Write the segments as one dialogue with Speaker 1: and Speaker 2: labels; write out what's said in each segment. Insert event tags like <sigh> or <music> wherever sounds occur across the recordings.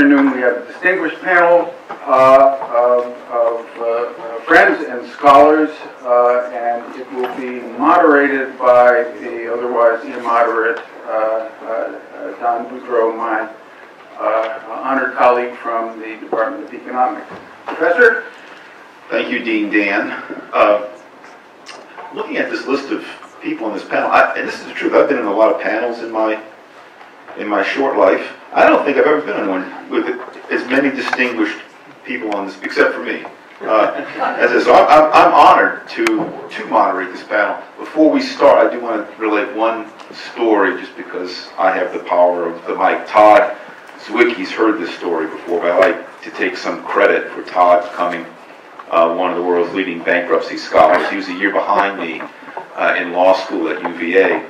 Speaker 1: afternoon, we have a distinguished panel uh, of, of uh, friends and scholars, uh, and it will be moderated by the otherwise immoderate uh, uh, Don Boudreaux, my uh, honored colleague from the Department of Economics. Professor?
Speaker 2: Thank you, Dean Dan. Uh, looking at this list of people on this panel, I, and this is the truth, I've been in a lot of panels in my in my short life. I don't think I've ever been on one with as many distinguished people on this, except for me. Uh, <laughs> as I'm, I'm, I'm, honored to to moderate this panel. Before we start, I do want to relate one story, just because I have the power of the mic. Todd Zywicki's heard this story before, but I like to take some credit for Todd becoming uh, one of the world's leading bankruptcy scholars. He was a year behind me uh, in law school at UVA.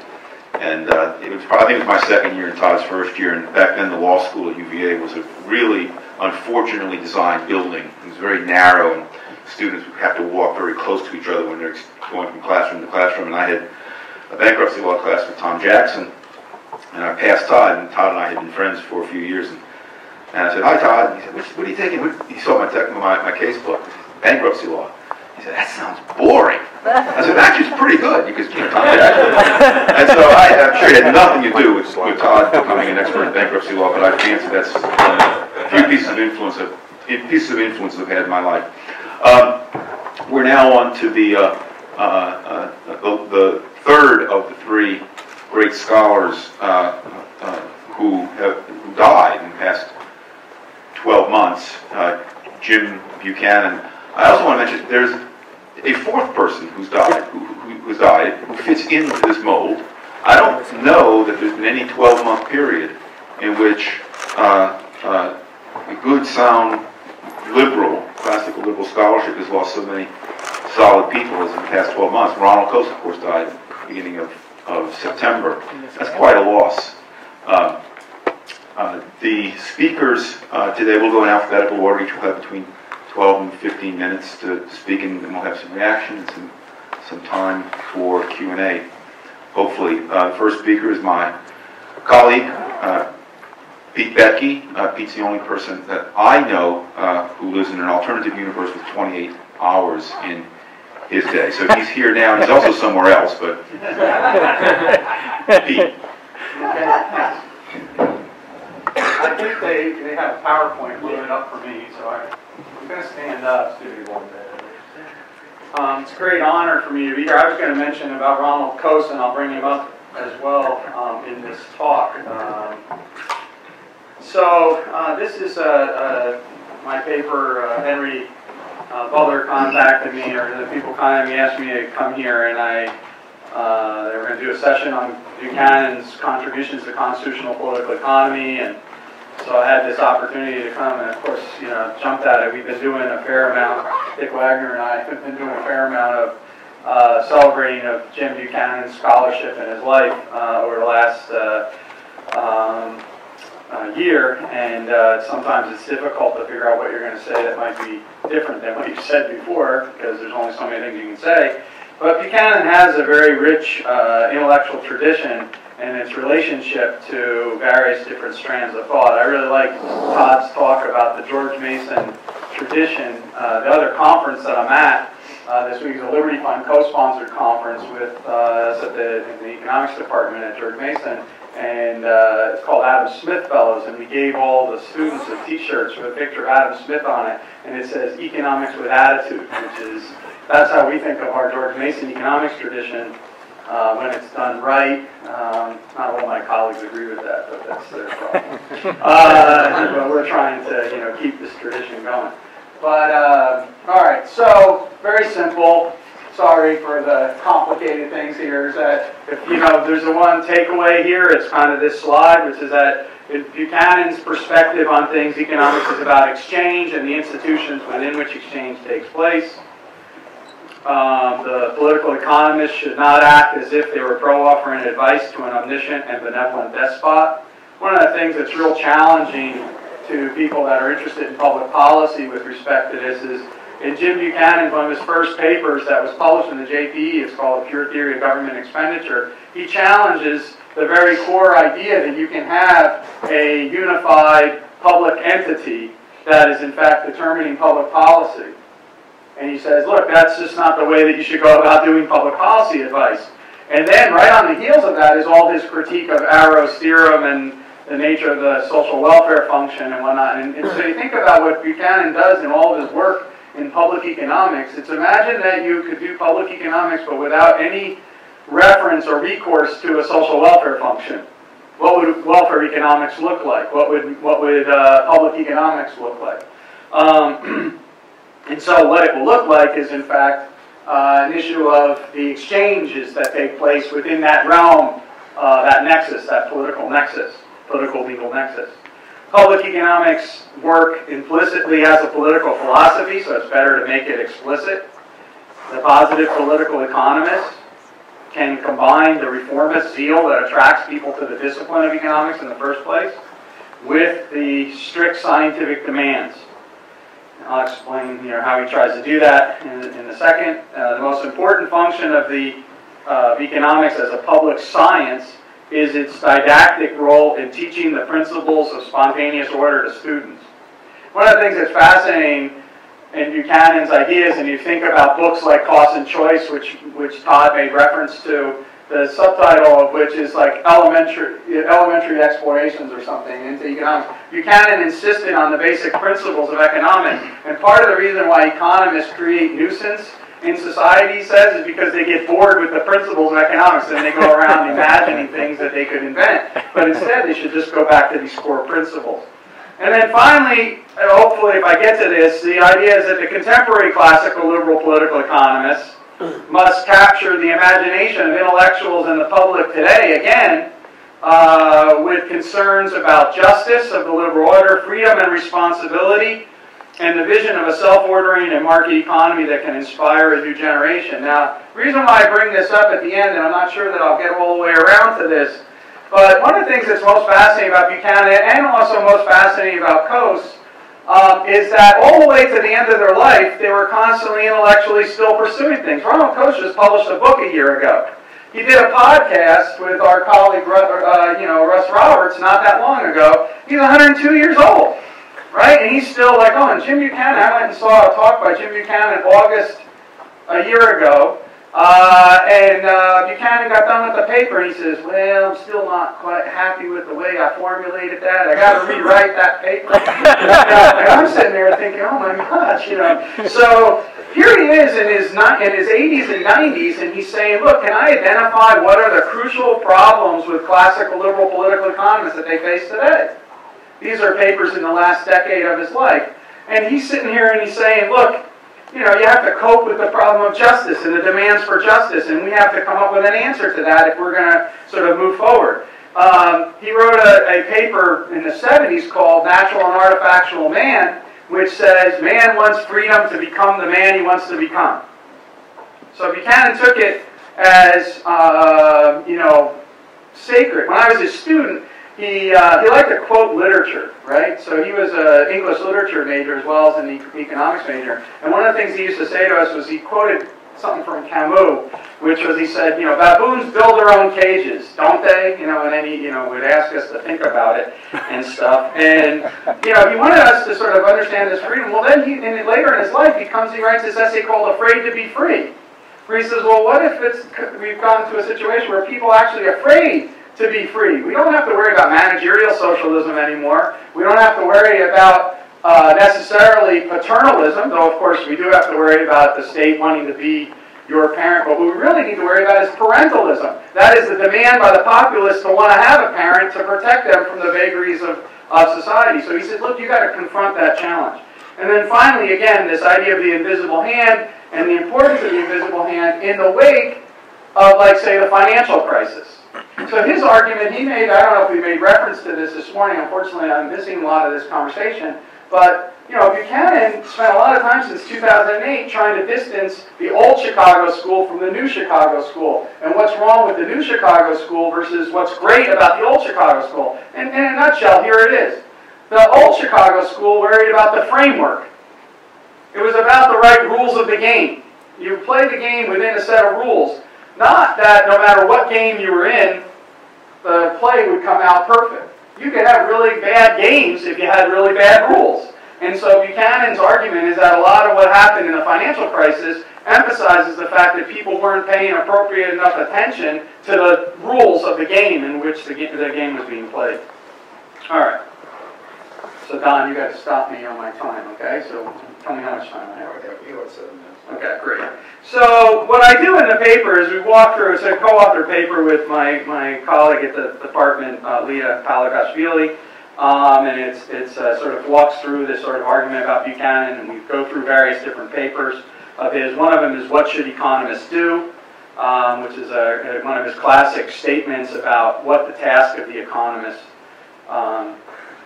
Speaker 2: And uh, it was I think it was my second year and Todd's first year. And back then, the law school at UVA was a really unfortunately designed building. It was very narrow, and students would have to walk very close to each other when they're going from classroom to classroom. And I had a bankruptcy law class with Tom Jackson, and I passed Todd, and Todd and I had been friends for a few years. And, and I said, "Hi, Todd." And he said, "What, what are you taking?" What, he saw my, tech, my my case book, bankruptcy law. He said, "That sounds boring." I said, actually, it's pretty good you Tom And so I, am sure it had nothing to do with, with Todd becoming an expert in bankruptcy law, but I fancy that's uh, a few pieces of influence of pieces of influence I've had in my life. Um, we're now on to the, uh, uh, uh, the, third of the three great scholars uh, uh, who have died in the past 12 months. Jim Buchanan. I also want to mention there's a fourth person who's died, who, who, who's died, who fits into this mold. I don't know that there's been any 12-month period in which uh, uh, a good, sound, liberal, classical liberal scholarship has lost so many solid people as in the past 12 months. Ronald Coase, of course, died beginning of, of September. That's quite a loss. Uh, uh, the speakers uh, today will go in alphabetical order. Each will have between 12 and 15 minutes to speak, and then we'll have some reactions and some, some time for Q&A. Hopefully, uh, first speaker is my colleague, uh, Pete Boettke. Uh, Pete's the only person that I know uh, who lives in an alternative universe with 28 hours in his day. So he's here now, and he's also somewhere else, but <laughs> Pete.
Speaker 3: I think they, they have a PowerPoint loaded up for me, so I going to stand up, little bit. Um, it's a great honor for me to be here. I was going to mention about Ronald Coase, and I'll bring him up as well um, in this talk. Um, so uh, this is my paper. Uh, Henry uh, Butler contacted me, or the people contacted me, asked me to come here, and I uh, they were going to do a session on Buchanan's contributions to constitutional political economy and so I had this opportunity to come, and of course, you know, jumped at it. We've been doing a fair amount. Dick Wagner and I have been doing a fair amount of uh, celebrating of Jim Buchanan's scholarship in his life uh, over the last uh, um, uh, year, and uh, sometimes it's difficult to figure out what you're going to say that might be different than what you've said before, because there's only so many things you can say. But Buchanan has a very rich uh, intellectual tradition and its relationship to various different strands of thought. I really like Todd's talk about the George Mason tradition. Uh, the other conference that I'm at uh, this week is a Liberty Fund co-sponsored conference with uh, us at the, the, economics department at George Mason, and uh, it's called Adam Smith Fellows, and we gave all the students a T-shirts with a picture of Adam Smith on it, and it says "Economics with Attitude," which is that's how we think of our George Mason economics tradition uh, when it's done right. Um, not all my colleagues agree with that, but that's their problem. <laughs> uh, but we're trying to, you know, keep this tradition going. But uh, all right, so very simple. Sorry for the complicated things here. Is that if you know, there's the one takeaway here. It's kind of this slide, which is that Buchanan's perspective on things, economics is about exchange and the institutions within which exchange takes place. Um, the political economists should not act as if they were pro-offering advice to an omniscient and benevolent despot. One of the things that's real challenging to people that are interested in public policy with respect to this is in Jim Buchanan, one of his first papers that was published in the JPE, it's called Pure Theory of Government Expenditure, he challenges the very core idea that you can have a unified public entity that is in fact determining public policy. And he says, look, that's just not the way that you should go about doing public policy advice. And then right on the heels of that is all his critique of Arrow's theorem and the nature of the social welfare function and whatnot. And, and so you think about what Buchanan does in all of his work in public economics. It's imagine that you could do public economics but without any reference or recourse to a social welfare function. What would welfare economics look like? What would, what would uh, public economics look like? Um, <clears throat> and so what it will look like is in fact uh, an issue of the exchanges that take place within that realm, uh, that nexus, that political nexus, political legal nexus. Public economics work implicitly as a political philosophy, so it's better to make it explicit. The positive political economist can combine the reformist zeal that attracts people to the discipline of economics in the first place with the strict scientific demands. I'll explain here how he tries to do that in, in a second. Uh, the most important function of the uh, of economics as a public science is its didactic role in teaching the principles of spontaneous order to students. One of the things that's fascinating in Buchanan's ideas, and you think about books like Cost and Choice, which, which Todd made reference to, the subtitle of which is like elementary, elementary explorations or something into economics. Buchanan insisted on the basic principles of economics, and part of the reason why economists create nuisance in society he says is because they get bored with the principles of economics and they go around <laughs> imagining things that they could invent. But instead, they should just go back to these core principles. And then finally, hopefully if I get to this, the idea is that the contemporary classical liberal political economists must capture the imagination of intellectuals and the public today, again, uh, with concerns about justice of the liberal order, freedom and responsibility, and the vision of a self-ordering and market economy that can inspire a new generation. Now, the reason why I bring this up at the end, and I'm not sure that I'll get all the way around to this, but one of the things that's most fascinating about Buchanan and also most fascinating about Coase um, is that all the way to the end of their life, they were constantly intellectually still pursuing things. Ronald Coase just published a book a year ago. He did a podcast with our colleague, uh, you know, Russ Roberts, not that long ago. He's 102 years old right? And he's still like, oh, and Jim Buchanan, I went and saw a talk by Jim Buchanan in August a year ago. Uh, and uh, Buchanan got done with the paper, and he says, "Well, I'm still not quite happy with the way I formulated that. I got to rewrite that paper." <laughs> and I'm sitting there thinking, "Oh my gosh," you know. So here he is in his in his 80s and 90s, and he's saying, "Look, can I identify what are the crucial problems with classical liberal political economists that they face today?" These are papers in the last decade of his life. And he's sitting here and he's saying, look, you know, you have to cope with the problem of justice and the demands for justice, and we have to come up with an answer to that if we're going to sort of move forward. Um, he wrote a, a paper in the 70s called Natural and Artifactual Man, which says man wants freedom to become the man he wants to become. So Buchanan took it as, uh, you know, sacred. When I was a student, he, uh, he liked to quote literature, right? So he was an English literature major as well as an e- economics major. And one of the things he used to say to us was he quoted something from Camus, which was he said, you know, baboons build their own cages, don't they? You know, and then he, you know, would ask us to think about it and stuff. And you know, he wanted us to sort of understand this freedom. Well, then he, and later in his life, he comes, he writes this essay called "Afraid to Be Free," where he says, well, what if it's we've gotten to a situation where people are actually afraid to be free. We don't have to worry about managerial socialism anymore. We don't have to worry about uh, necessarily paternalism, though of course we do have to worry about the state wanting to be your parent, but what we really need to worry about is parentalism. That is the demand by the populace to want to have a parent to protect them from the vagaries of, of society. So he said, look, you got to confront that challenge. And then finally, again, this idea of the invisible hand and the importance of the invisible hand in the wake of, like, say, the financial crisis. So his argument he made, I don't know if we made reference to this this morning, unfortunately I'm missing a lot of this conversation, but you know, Buchanan spent a lot of time since 2008 trying to distance the old Chicago school from the new Chicago school, and what's wrong with the new Chicago school versus what's great about the old Chicago school. And, and in a nutshell, here it is. The old Chicago school worried about the framework. It was about the right rules of the game. You play the game within a set of rules. Not that no matter what game you were in, the play would come out perfect. you could have really bad games if you had really bad rules. And so Buchanan's argument is that a lot of what happened in the financial crisis emphasizes the fact that people weren't paying appropriate enough attention to the rules of the game in which the, the game was being played. All right. So Don, you got to stop me on my time, okay? So tell me how much time I have. Okay, great. So what I do in the paper is we walk through, it's a co-author paper with my, my colleague at the department, uh, Liya Palagashvili, um, and it's, it's uh, sort of walks through this sort of argument about Buchanan, and we go through various different papers of his. One of them is What Should Economists Do? Um, which is a, one of his classic statements about what the task of the economist um,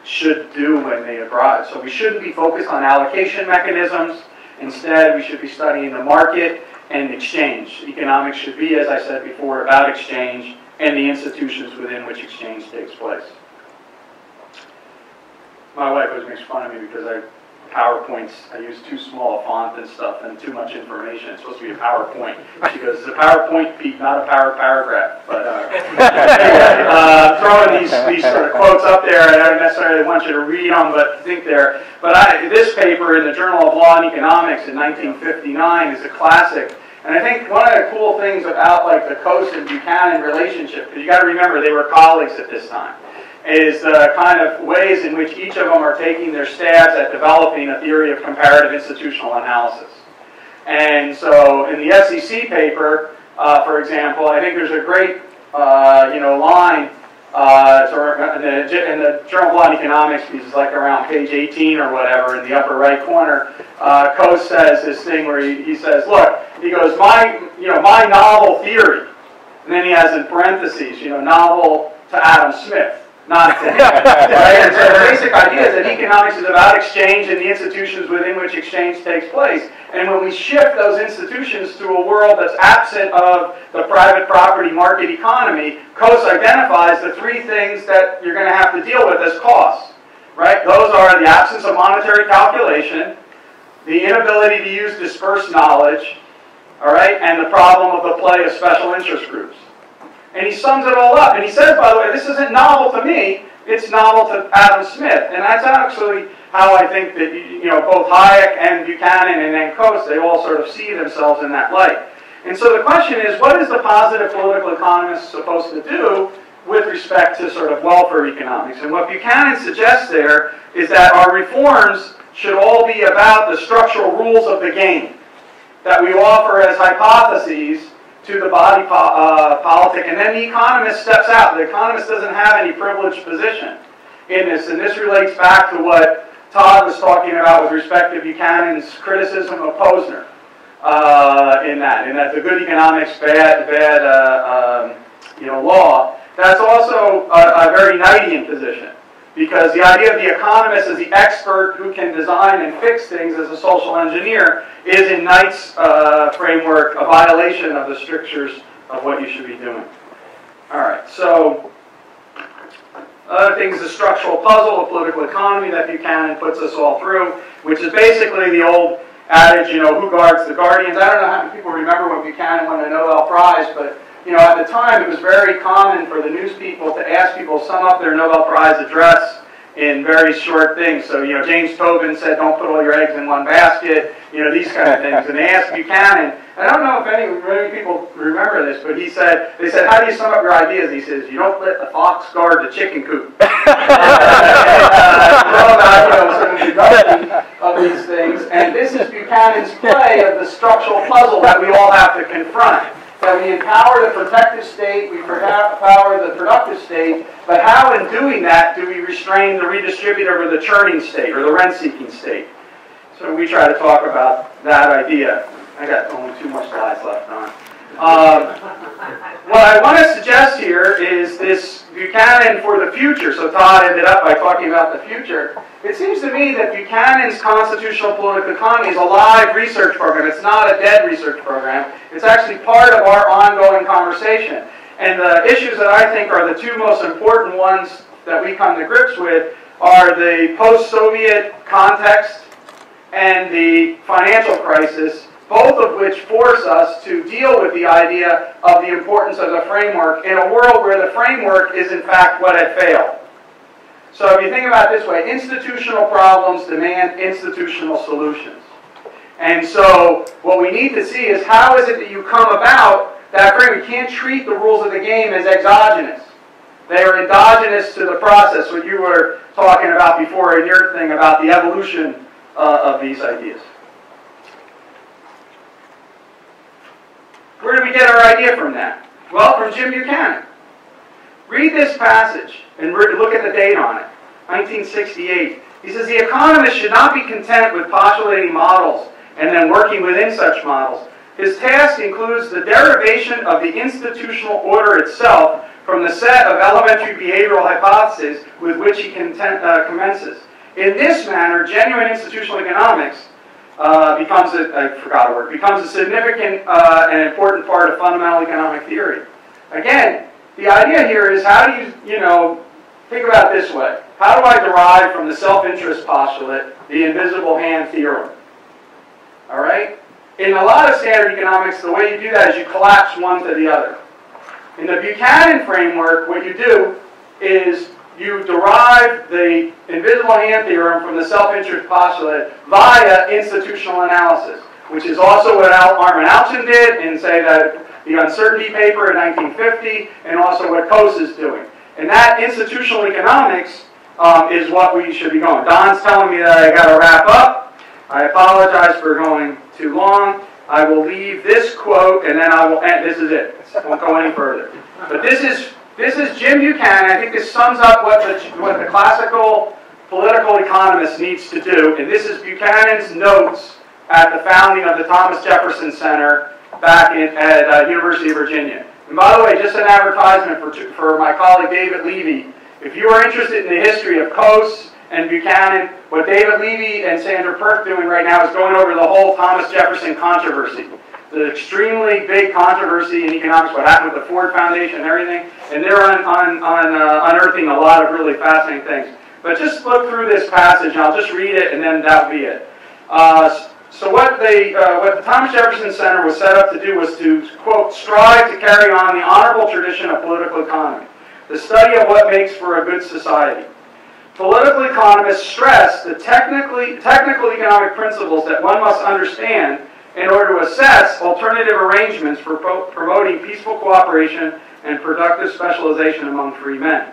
Speaker 3: should do when they arrive. So we shouldn't be focused on allocation mechanisms. Instead, we should be studying the market and exchange. Economics should be, as I said before, about exchange and the institutions within which exchange takes place. My wife always makes fun of me because I PowerPoints, I use too small a font and stuff and too much information. It's supposed to be a PowerPoint. She goes, it's a PowerPoint, Pete, not a power paragraph. But uh, anyway, uh, throwing these, these sort of quotes up there, I don't necessarily want you to read them, but think there. But I, this paper in the Journal of Law and Economics in 1959 is a classic. And I think one of the cool things about like the Coase and Buchanan relationship, because you got to remember they were colleagues at this time is the kind of ways in which each of them are taking their stabs at developing a theory of comparative institutional analysis. And so in the FCC paper, uh, for example, I think there's a great uh, you know, line uh, in, the, in the Journal of Law and Economics piece, is like around page 18 or whatever in the upper right corner. Uh, Coase says this thing where he, he says, look, he goes, my, you know, my novel theory, and then he has in parentheses, you know, novel to Adam Smith nonsense. <laughs> right? And so the basic idea is that economics is about exchange and the institutions within which exchange takes place. And when we shift those institutions to a world that's absent of the private property market economy, Coase identifies the three things that you're going to have to deal with as costs. Right? Those are the absence of monetary calculation, the inability to use dispersed knowledge, all right, and the problem of the play of special interest groups. And he sums it all up. And he says, by the way, this isn't novel to me, it's novel to Adam Smith. And that's actually how I think that, you know, both Hayek and Buchanan and then Coase, they all sort of see themselves in that light. And so the question is, what is the positive political economist supposed to do with respect to sort of welfare economics? And what Buchanan suggests there is that our reforms should all be about the structural rules of the game that we offer as hypotheses to the body po uh, politic, and then the economist steps out. The economist doesn't have any privileged position in this, and this relates back to what Todd was talking about with respect to Buchanan's criticism of Posner uh, in that, in that the good economics, bad, bad uh, um, you know, law. That's also a, a very Knightian position because the idea of the economist as the expert who can design and fix things as a social engineer is in Knight's uh, framework a violation of the strictures of what you should be doing. All right, so other things, the structural puzzle of political economy that Buchanan puts us all through, which is basically the old adage, you know, who guards the guardians. I don't know how many people remember when Buchanan won the Nobel Prize, but you know, at the time it was very common for the news people to ask people to sum up their Nobel Prize address in very short things. So, you know, James Tobin said, don't put all your eggs in one basket, you know, these kind of things. And they asked Buchanan, I don't know if any, many people remember this, but he said, they said, how do you sum up your ideas? He says, you don't let the fox guard the chicken coop. <laughs> and, uh, about, you know, of these things. And this is Buchanan's play of the structural puzzle that we all have to confront that we empower the protective state, we empower the productive state, but how in doing that do we restrain the redistributive or the churning state or the rent-seeking state? So we try to talk about that idea. I got only two more slides left on. Um, what I want to suggest here is this Buchanan for the future. So Todd ended up by talking about the future. It seems to me that Buchanan's constitutional political economy is a live research program. It's not a dead research program. It's actually part of our ongoing conversation. And the issues that I think are the two most important ones that we come to grips with are the post-Soviet context and the financial crisis both of which force us to deal with the idea of the importance of the framework in a world where the framework is in fact what had failed. So if you think about this way, institutional problems demand institutional solutions. And so what we need to see is how is it that you come about that frame? We can't treat the rules of the game as exogenous. They are endogenous to the process, what you were talking about before in your thing about the evolution uh, of these ideas. Where did we get our idea from that? Well, from Jim Buchanan. Read this passage and look at the date on it. 1968. He says the economist should not be content with postulating models and then working within such models. His task includes the derivation of the institutional order itself from the set of elementary behavioral hypotheses with which he content, uh, commences. In this manner, genuine institutional economics uh, becomes a, I forgot a word, becomes a significant uh, and important part of fundamental economic theory. Again, the idea here is how do you, you know, think about this way. How do I derive from the self-interest postulate the invisible hand theorem? All right? In a lot of standard economics, the way you do that is you collapse one to the other. In the Buchanan framework, what you do is you derive the invisible hand theorem from the self-interest postulate via institutional analysis, which is also what Al Armen Alchian did in, say, that the uncertainty paper in 1950, and also what Coase is doing. And that institutional economics um, is what we should be going. Don's telling me that I got to wrap up. I apologize for going too long. I will leave this quote, and then I will end. This is it. Won't go any further. But this is this is Jim Buchanan. I think this sums up what the what the classical political economist needs to do. And this is Buchanan's notes at the founding of the Thomas Jefferson Center back in, at uh, University of Virginia. And by the way, just an advertisement for, for my colleague David Levy. If you are interested in the history of Coase and Buchanan, what David Levy and Sandra Peart doing right now is going over the whole Thomas Jefferson controversy. The extremely big controversy in economics, what happened with the Ford Foundation and everything, and they're on, on, on uh, unearthing a lot of really fascinating things. But just look through this passage, and I'll just read it, and then that'll be it. Uh, so what, they, uh, what the Thomas Jefferson Center was set up to do was to, quote, strive to carry on the honorable tradition of political economy, the study of what makes for a good society. Political economists stress the technically, technical economic principles that one must understand in order to assess alternative arrangements for pro promoting peaceful cooperation and productive specialization among free men.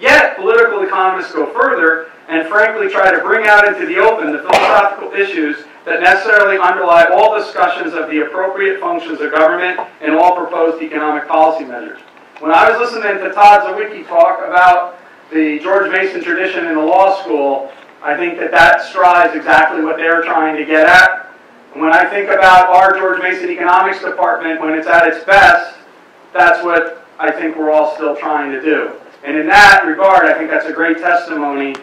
Speaker 3: Yet, political economists go further and frankly try to bring out into the open the philosophical issues that necessarily underlie all discussions of the appropriate functions of government and all proposed economic policy measures. When I was listening to Todd Zywicki talk about the George Mason tradition in the law school, I think that that strives exactly what they're trying to get at. When I think about our George Mason economics department when it's at its best, that's what I think we're all still trying to do. And in that regard, I think that's a great testimony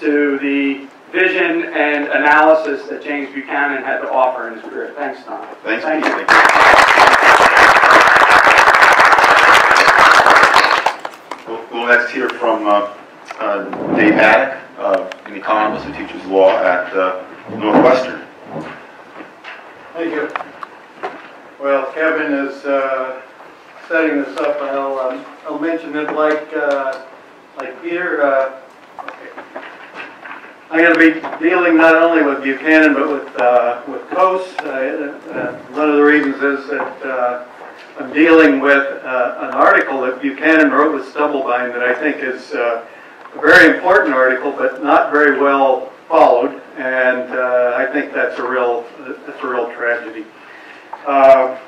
Speaker 3: to the vision and analysis that James Buchanan had to offer in his career. Thanks, Tom.
Speaker 2: Thanks,
Speaker 3: Thank
Speaker 2: Pete.
Speaker 3: you.
Speaker 2: Thank you. We'll, we'll next hear from uh, uh, Dave Haddock, uh, an economist who teaches law at uh, Northwestern.
Speaker 4: Thank you. Well, Kevin is uh, setting this up, I'll, um, I'll mention it like, uh, like Peter. Uh, okay. I'm going to be dealing not only with Buchanan, but with, uh, with Coase. Uh, uh, one of the reasons is that I'm dealing with an article that Buchanan wrote with Stubblebine that I think is a very important article, but not very well followed, and uh, I think that's a real, that's a real tragedy. Uh,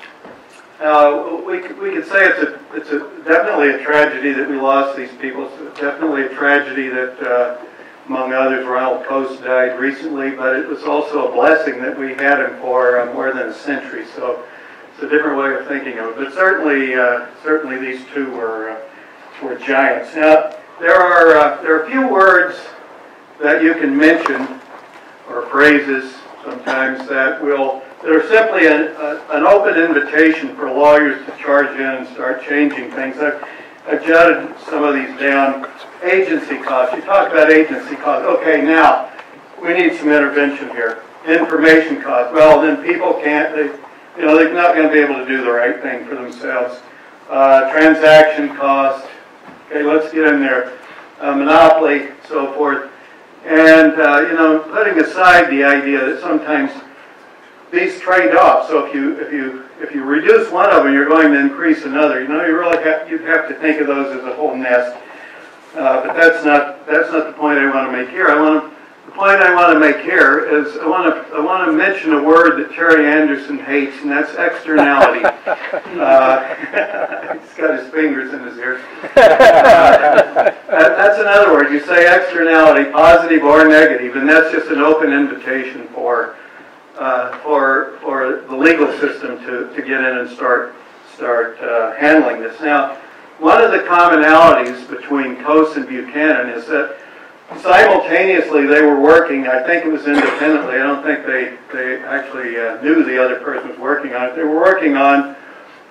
Speaker 4: uh, we, we could say it's a, it's a, definitely a tragedy that we lost these people. It's definitely a tragedy that uh, among others, Ronald Coase died recently, but it was also a blessing that we had him for uh, more than a century. So it's a different way of thinking of it. But certainly, uh, certainly these two were were giants. Now there are there are a few words that you can mention or phrases sometimes that will that are simply an, an open invitation for lawyers to charge in and start changing things. I've, I've jotted some of these down agency costs. You talk about agency costs. Okay, now we need some intervention here. Information costs. Well, then people can't. They, you know, they're not going to be able to do the right thing for themselves. Uh, transaction costs. Okay, let's get in there. a monopoly, so forth. And, uh, you know, putting aside the idea that sometimes these trade off, so if you, if you, if you reduce one of them, you're going to increase another. You know, you really have, you'd have to think of those as a whole nest. Uh, but that's not, that's not the point I want to make here. I want to, point I want to make here is I want to, I want to mention a word that Terry Anderson hates, and that's externality. <laughs> Uh, <laughs> he's got his fingers in his ears. <laughs> Uh, that- that's another word. You say externality, positive or negative, and that's just an open invitation for, uh, for, for the legal system to, to get in and start, start uh, handling this. Now, one of the commonalities between Coase and Buchanan is that simultaneously they were working, I think it was independently, I don't think they, they actually uh, knew the other person was working on it. They were working on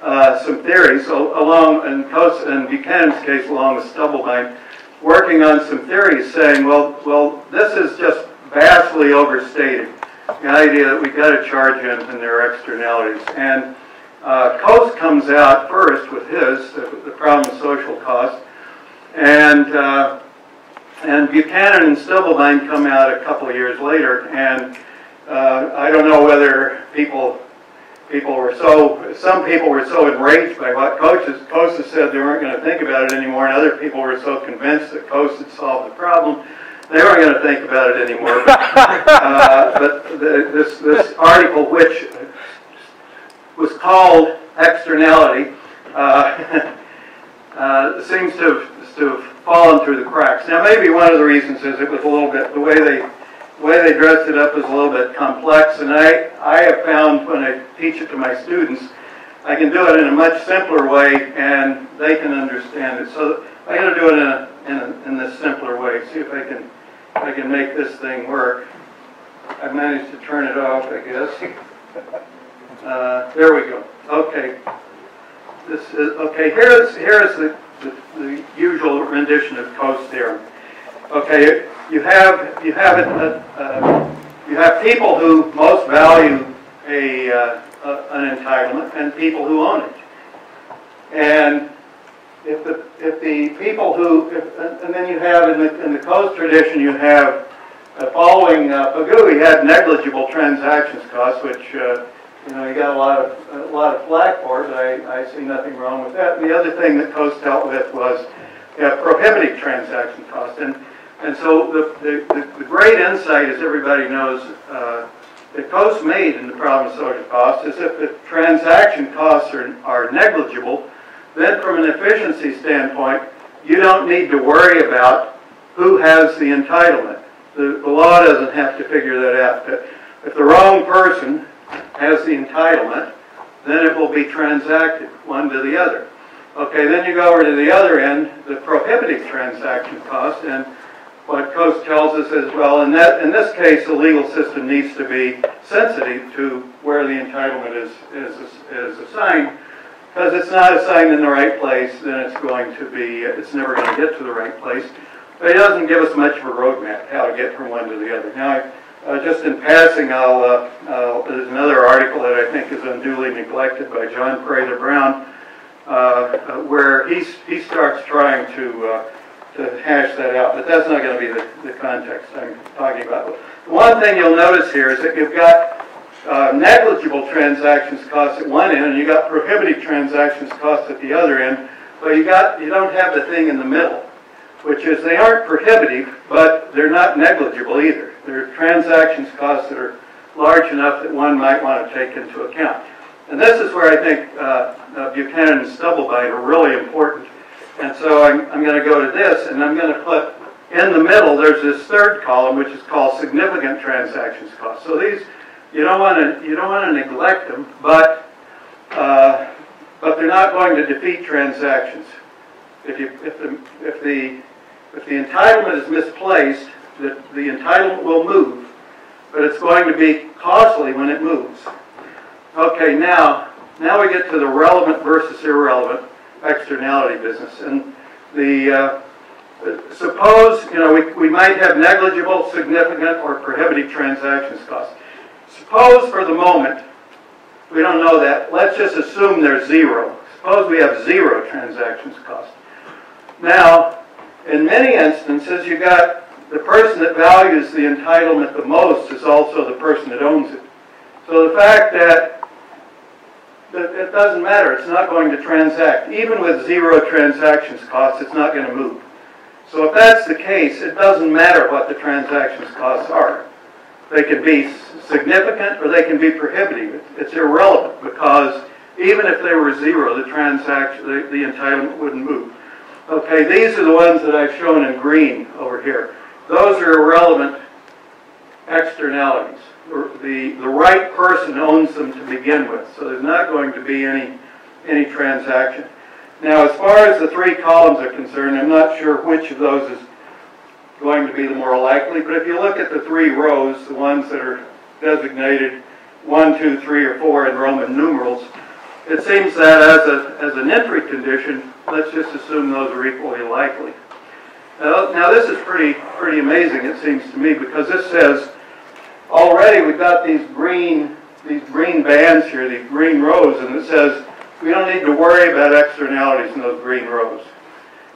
Speaker 4: uh, some theories al- along, in Coase, in Buchanan's case, along with Stubblebine, working on some theories saying, well, well, this is just vastly overstated. The idea that we've got to charge in and there are externalities. And uh, Coase comes out first with his, the, the problem of social cost, and uh, and Buchanan and Stubblebine come out a couple of years later, and uh, I don't know whether people people were so some people were so enraged by what coaches Coase said they weren't going to think about it anymore, and other people were so convinced that Coase had solved the problem they weren't going to think about it anymore. But, <laughs> uh, but the, this this article, which was called externality, uh, <laughs> uh, seems to have, to have fallen through the cracks. Now, maybe one of the reasons is it was a little bit the way they the way they dressed it up is a little bit complex, and I I have found when I teach it to my students, I can do it in a much simpler way, and they can understand it. So I'm going to do it in a, in, a, in this simpler way. See if I can if I can make this thing work. I've managed to turn it off, I guess. <laughs> Uh, there we go. Okay. This is, okay, here's, here's the, the, the usual rendition of Coase theorem. Okay, you have, you have, it, uh, uh, you have people who most value a, uh, a- an entitlement and people who own it. And if the, if the people who, if, and then you have, in the, in the Coase tradition, you have, following uh, Pigou, he had negligible transactions costs, which, uh, you know, you got a lot of, a lot of flack for it, I, I see nothing wrong with that. And the other thing that Coase dealt with was yeah, prohibitive transaction costs. And, and so the, the, the- great insight, as everybody knows, uh, that Coase made in the problem of social costs is if the transaction costs are, are negligible, then from an efficiency standpoint, you don't need to worry about who has the entitlement. The, the law doesn't have to figure that out. If- If the wrong person has the entitlement, then it will be transacted, one to the other. Okay, then you go over to the other end, the prohibitive transaction cost, and what Coase tells us is, well, in that, in this case, the legal system needs to be sensitive to where the entitlement is, is, is assigned. Because if it's not assigned in the right place, then it's going to be, it's never going to get to the right place. But it doesn't give us much of a roadmap, how to get from one to the other. Now, I- uh, just in passing, I'll, uh, uh, there's another article that I think is unduly neglected by John Prather Brown, uh, uh, where he's, he starts trying to, uh, to hash that out, but that's not going to be the, the context I'm talking about. One thing you'll notice here is that you've got uh, negligible transactions costs at one end, and you've got prohibitive transactions costs at the other end, but you got, you don't have the thing in the middle, which is they aren't prohibitive, but they're not negligible either. They're transactions costs that are large enough that one might want to take into account. And this is where I think uh, uh, Buchanan and Stubblebine are really important. And so I'm, I'm going to go to this, and I'm going to put in the middle, there's this third column, which is called significant transactions costs. So these, you don't want to, you don't want to neglect them, but, uh, but they're not going to defeat transactions. If you, if the, if the, if the entitlement is misplaced, the, the entitlement will move, but it's going to be costly when it moves. Okay, now, now we get to the relevant versus irrelevant externality business. And the, uh, suppose, you know, we, we might have negligible, significant, or prohibitive transactions costs. Suppose for the moment, we don't know that, let's just assume there's zero. Suppose we have zero transactions cost. Now, in many instances, you got the person that values the entitlement the most is also the person that owns it. So the fact that, that it doesn't matter, it's not going to transact. Even with zero transactions costs, it's not going to move. So if that's the case, it doesn't matter what the transactions costs are. They can be significant or they can be prohibitive. It's irrelevant because even if they were zero, the transaction, the, the entitlement wouldn't move. Okay, these are the ones that I've shown in green over here. Those are irrelevant externalities. The, the right person owns them to begin with, so there's not going to be any, any transaction. Now, as far as the three columns are concerned, I'm not sure which of those is going to be the more likely, but if you look at the three rows, the ones that are designated one, two, three, or four in Roman numerals, it seems that as, a, as an entry condition, let's just assume those are equally likely. Now, now this is pretty, pretty amazing, it seems to me, because this says, already we've got these green, these green bands here, these green rows, and it says, we don't need to worry about externalities in those green rows.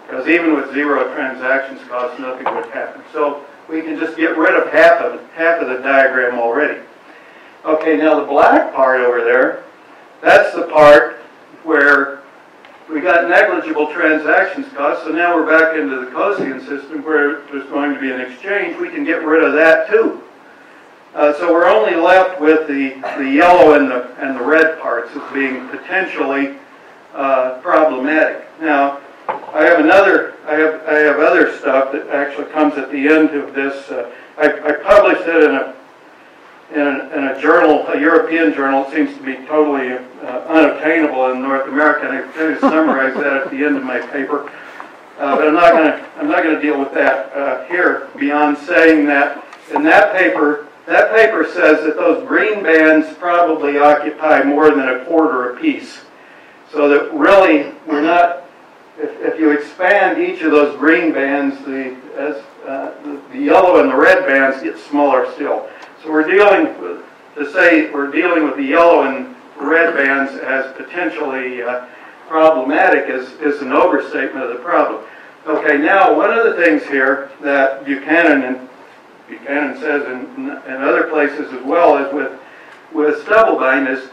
Speaker 4: Because even with zero transactions costs, nothing would happen. So we can just get rid of half of, half of the diagram already. Okay, now the black part over there, that's the part where we got negligible transactions costs, so now we're back into the Coasian system where there's going to be an exchange. We can get rid of that too. Uh, so we're only left with the, the yellow and the, and the red parts as being potentially uh, problematic. Now, I have another, I have, I have other stuff that actually comes at the end of this. Uh, I, I published it in a in a, in a, journal, a European journal, it seems to be totally uh, unobtainable in North America, and I kind of summarize that at the end of my paper. Uh, but I'm not going to I'm not going to deal with that uh, here beyond saying that in that paper that paper says that those green bands probably occupy more than a quarter apiece. So that really we're not if, if you expand each of those green bands, the as uh, the, the yellow and the red bands get smaller still. So we're dealing with, to say we're dealing with the yellow and red bands as potentially uh, problematic is, is an overstatement of the problem. Okay, now one of the things here that Buchanan and Buchanan says in, in other places as well is with with Stubblebine is,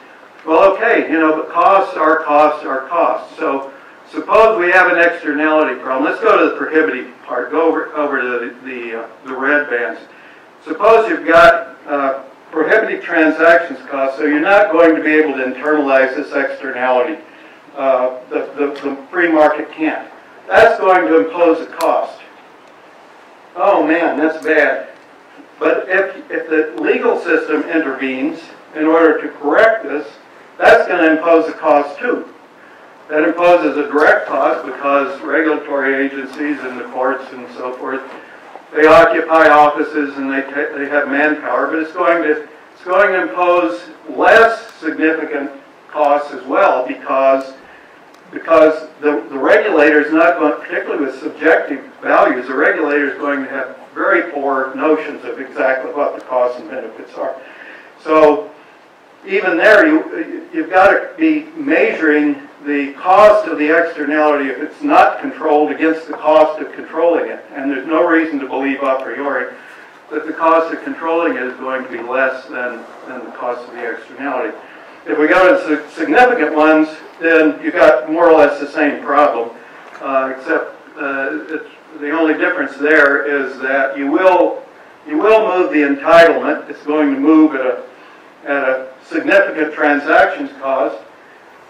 Speaker 4: well, okay, you know, but costs are costs are costs. So suppose we have an externality problem. Let's go to the prohibitive part. Go over over to the the, uh, the red bands. Suppose you've got uh, prohibitive transactions costs, so you're not going to be able to internalize this externality. Uh, the, the, the free market can't. That's going to impose a cost. Oh man, that's bad. But if, if the legal system intervenes in order to correct this, that's going to impose a cost too. That imposes a direct cost because regulatory agencies and the courts and so forth they occupy offices and they, they have manpower, but it's going to it's going to impose less significant costs as well because because the, the regulator is not going, particularly with subjective values, the regulator is going to have very poor notions of exactly what the costs and benefits are. So even there, you, you've got to be measuring the cost of the externality if it's not controlled against the cost of controlling it. And there's no reason to believe a priori that the cost of controlling it is going to be less than, than the cost of the externality. If we go to significant ones, then you've got more or less the same problem, uh, except uh, the only difference there is that you will you will move the entitlement. It's going to move at a at a significant transactions cost,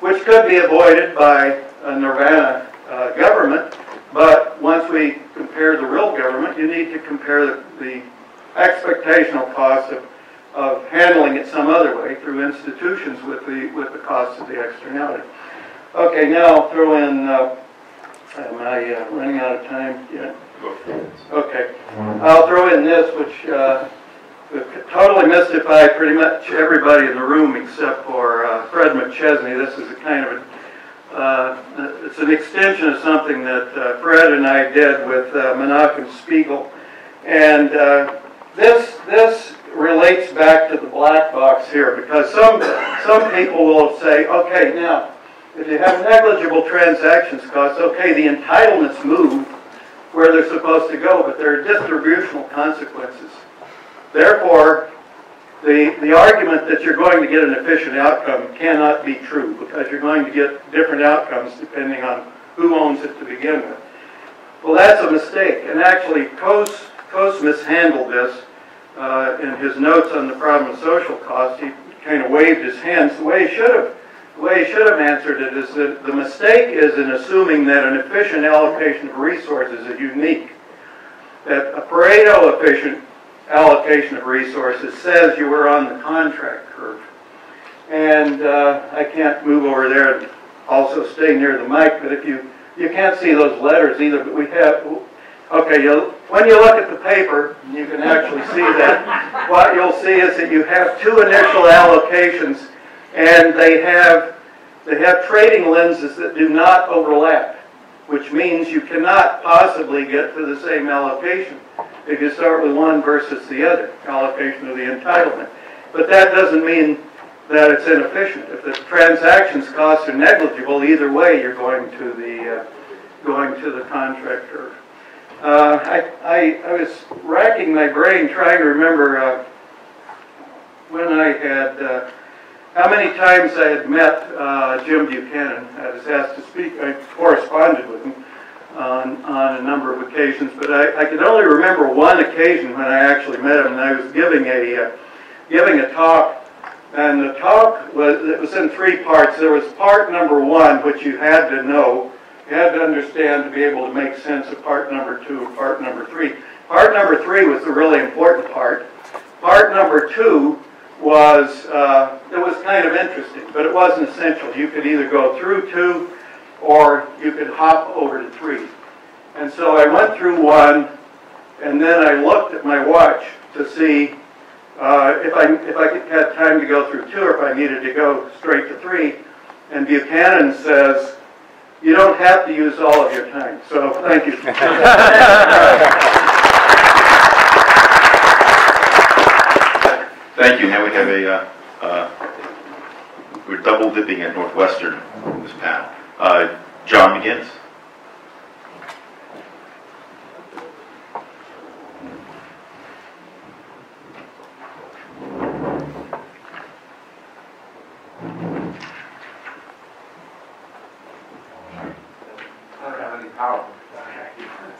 Speaker 4: which could be avoided by a nirvana uh, government. But once we compare the real government, you need to compare the, the expectational cost of, of handling it some other way through institutions with the with the cost of the externality. Okay, now I'll throw in. Uh, am I uh, running out of time yet? Okay, I'll throw in this, which uh, totally mystified pretty much everybody in the room except for uh, Fred McChesney. This is a kind of a, uh, it's an extension of something that uh, Fred and I did with uh, Menachem Spiegel. And uh, this, this relates back to the black box here because some, some people will say, okay, now, if you have negligible transactions costs, okay, the entitlements move, where they're supposed to go, but there are distributional consequences. Therefore, the, the argument that you're going to get an efficient outcome cannot be true because you're going to get different outcomes depending on who owns it to begin with. Well, that's a mistake, and actually, Coase, Coase mishandled this uh, in his notes on the problem of social cost. He kind of waved his hands. The way he should have, the way he should have answered it is that the mistake is in assuming that an efficient allocation of resources is unique. That a Pareto efficient allocation of resources says you were on the contract curve. And uh, I can't move over there and also stay near the mic, but if you, you can't see those letters either, but we have, okay, you when you look at the paper, you can actually see that. what you'll see is that you have two initial allocations, and they have, they have trading lenses that do not overlap, which means you cannot possibly get to the same allocation if you start with one versus the other, allocation of the entitlement. But that doesn't mean that it's inefficient. If the transactions costs are negligible, either way, you're going to the, uh, going to the contract curve. Uh, I, I, I was racking my brain trying to remember uh, when I had, uh, how many times I had met uh, Jim Buchanan. I was asked to speak. I corresponded with him on, on a number of occasions, but I, I can only remember one occasion when I actually met him, and I was giving a, uh, giving a talk, and the talk was, it was in three parts. There was part number one, which you had to know, you had to understand to be able to make sense of part number two and part number three. Part number three was the really important part. Part number two was, uh, it was kind of interesting, but it wasn't essential. You could either go through two or you could hop over to three. And so I went through one, and then I looked at my watch to see uh, if I if I had time to go through two, or if I needed to go straight to three. And Buchanan says, "You don't have to use all of your time." So thank you. <laughs> <laughs>
Speaker 2: Thank you. Now we have a, uh, uh, we're double dipping at Northwestern in this panel. Uh, John begins.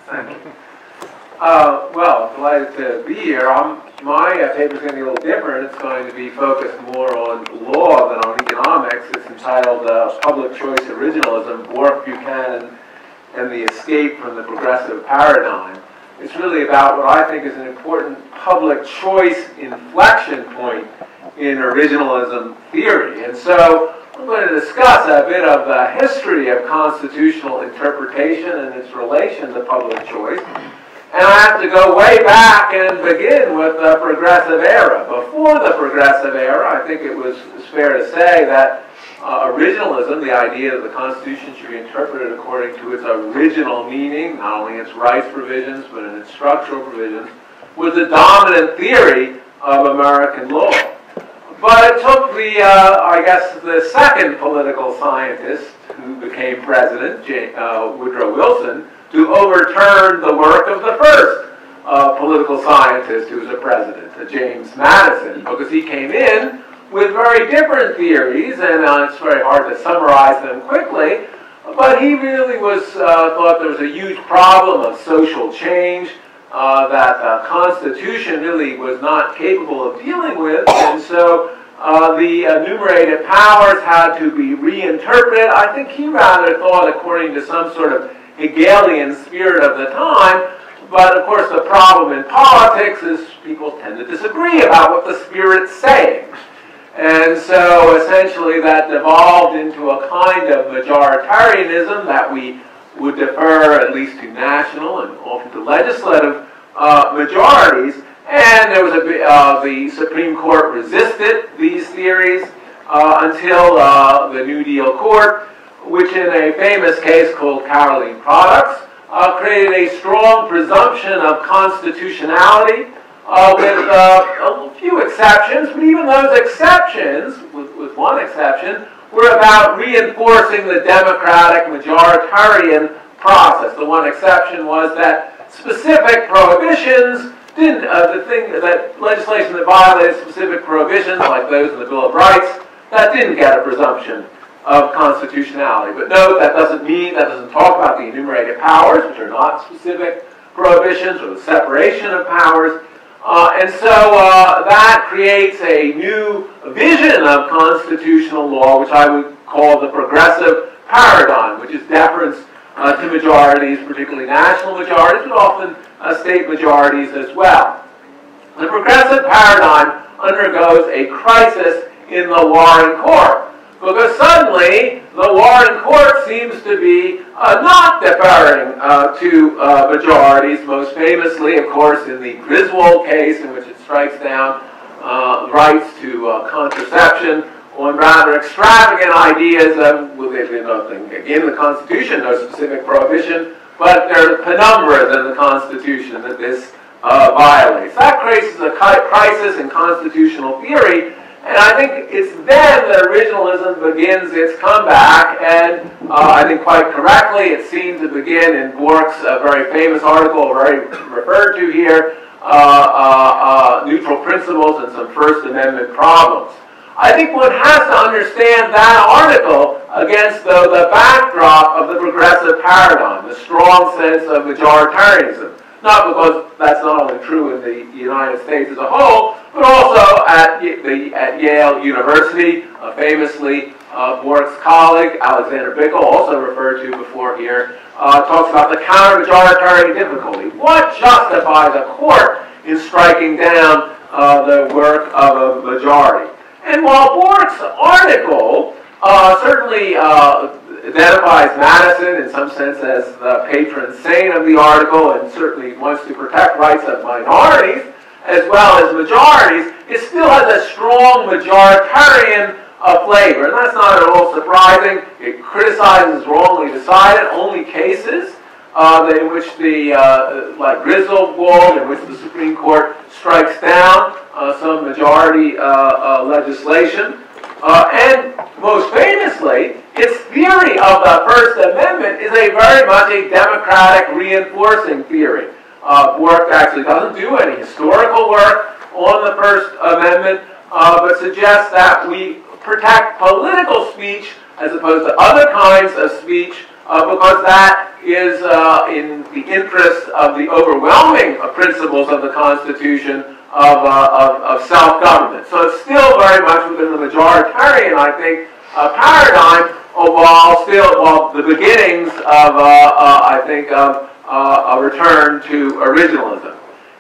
Speaker 2: <laughs>
Speaker 5: Uh, well, delighted to be here. I'm, my uh, is going to be a little different. It's going to be focused more on law than on economics. It's entitled uh, Public Choice Originalism, Bork Buchanan, and the Escape from the Progressive Paradigm. It's really about what I think is an important public choice inflection point in originalism theory. And so I'm going to discuss a bit of the history of constitutional interpretation and its relation to public choice. And I have to go way back and begin with the progressive era. Before the progressive era, I think it was fair to say that uh, originalism, the idea that the Constitution should be interpreted according to its original meaning, not only its rights provisions, but in its structural provisions, was the dominant theory of American law. But it took the, uh, I guess, the second political scientist who became president, J uh, Woodrow Wilson, to overturn the work of the first uh, political scientist who was a president, James Madison, because he came in with very different theories, and uh, it's very hard to summarize them quickly, but he really was, uh, thought there was a huge problem of social change, uh, that the Constitution really was not capable of dealing with, and so uh, the enumerated powers had to be reinterpreted. I think he rather thought, according to some sort of Hegelian spirit of the time, but of course the problem in politics is people tend to disagree about what the spirit's saying. And so essentially that devolved into a kind of majoritarianism that we would defer at least to national and often to legislative uh, majorities. And there was a uh, the Supreme Court resisted these theories uh, until uh, the New Deal Court, which in a famous case called Carolene Products, uh, created a strong presumption of constitutionality uh, with uh, a few exceptions, but even those exceptions, with, with one exception, were about reinforcing the democratic majoritarian process. The one exception was that specific prohibitions didn't, uh, the thing, that legislation that violated specific prohibitions, like those in the Bill of Rights, that didn't get a presumption of constitutionality. But note, that doesn't mean, that doesn't talk about the enumerated powers, which are not specific prohibitions, or the separation of powers. Uh, and so uh, that creates a new vision of constitutional law, which I would call the progressive paradigm, which is deference uh, to majorities, particularly national majorities, but often uh, state majorities as well. The progressive paradigm undergoes a crisis in the Warren Court because suddenly the Warren Court seems to be uh, not deferring uh, to uh, majorities, most famously, of course, in the Griswold case in which it strikes down uh, rights to uh, contraception on rather extravagant ideas of, well, there's nothing, again, the Constitution, no specific prohibition, but there's penumbras in the Constitution that this uh, violates. That creates a crisis in constitutional theory, and I think it's then that originalism begins its comeback, and uh, I think quite correctly it seemed to begin in Bork's uh, very famous article, very referred to here, uh, uh, uh, Neutral Principles and Some First Amendment Problems. I think one has to understand that article against the, the backdrop of the progressive paradigm, the strong sense of majoritarianism. Not because that's not only true in the United States as a whole, but also at, the, at Yale University, uh, famously uh, Bork's colleague, Alexander Bickel, also referred to before here, uh, talks about the counter-majoritarian difficulty. What justifies a court in striking down uh, the work of a majority? And while Bork's article uh, certainly uh, identifies Madison in some sense as the patron saint of the article and certainly wants to protect rights of minorities as well as majorities, it still has a strong majoritarian uh, flavor. And that's not at all surprising. It criticizes wrongly decided only cases uh, in which the, uh, like Griswold, in which the Supreme Court strikes down uh, some majority uh, uh, legislation. Uh, and most famously, its theory of the First Amendment is a very much a democratic reinforcing theory. Bork actually doesn't do any historical work on the First Amendment, but suggests that we protect political speech as opposed to other kinds of speech uh, because that is uh, in the interest of the overwhelming uh, principles of the Constitution of, uh, of, of self-government. So it's still very much within the majoritarian, I think, uh, paradigm, while still, while the beginnings of, uh, I think, of a return to originalism.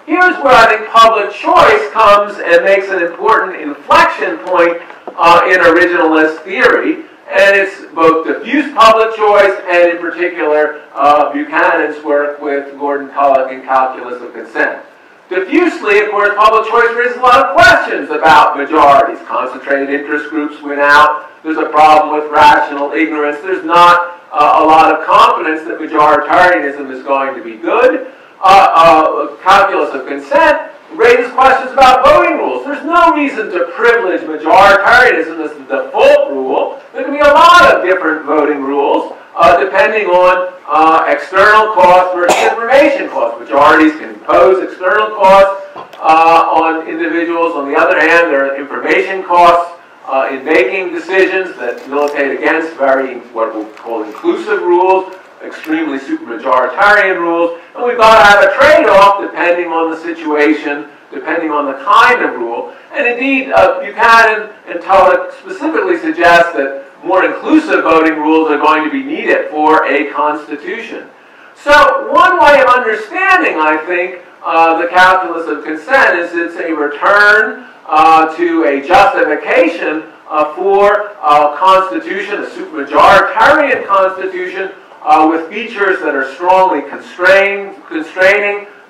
Speaker 5: Here's where I think public choice comes and makes an important inflection point in originalist theory and it's both diffuse public choice and in particular uh, Buchanan's work with Gordon Tullock in calculus of consent. Diffusely, of course, public choice raises a lot of questions about majorities. Concentrated interest groups win out. There's a problem with rational ignorance. There's not uh, a lot of confidence that majoritarianism is going to be good. Uh, uh calculus of consent raises questions about voting rules. There's no reason to privilege majoritarianism as the default rule. There can be a lot of different voting rules uh, depending on uh, external costs versus information costs. Majorities can impose external costs uh, on individuals. On the other hand, there are information costs uh, in making decisions that militate against very what we'll call inclusive rules extremely supermajoritarian rules, and we've got to have a trade-off depending on the situation, depending on the kind of rule. And indeed, uh, Buchanan and Tullock specifically suggest that more inclusive voting rules are going to be needed for a constitution. So one way of understanding, I think, uh, the calculus of consent is it's a return uh, to a justification uh, for a constitution, a supermajoritarian constitution, uh, with features that are strongly constraining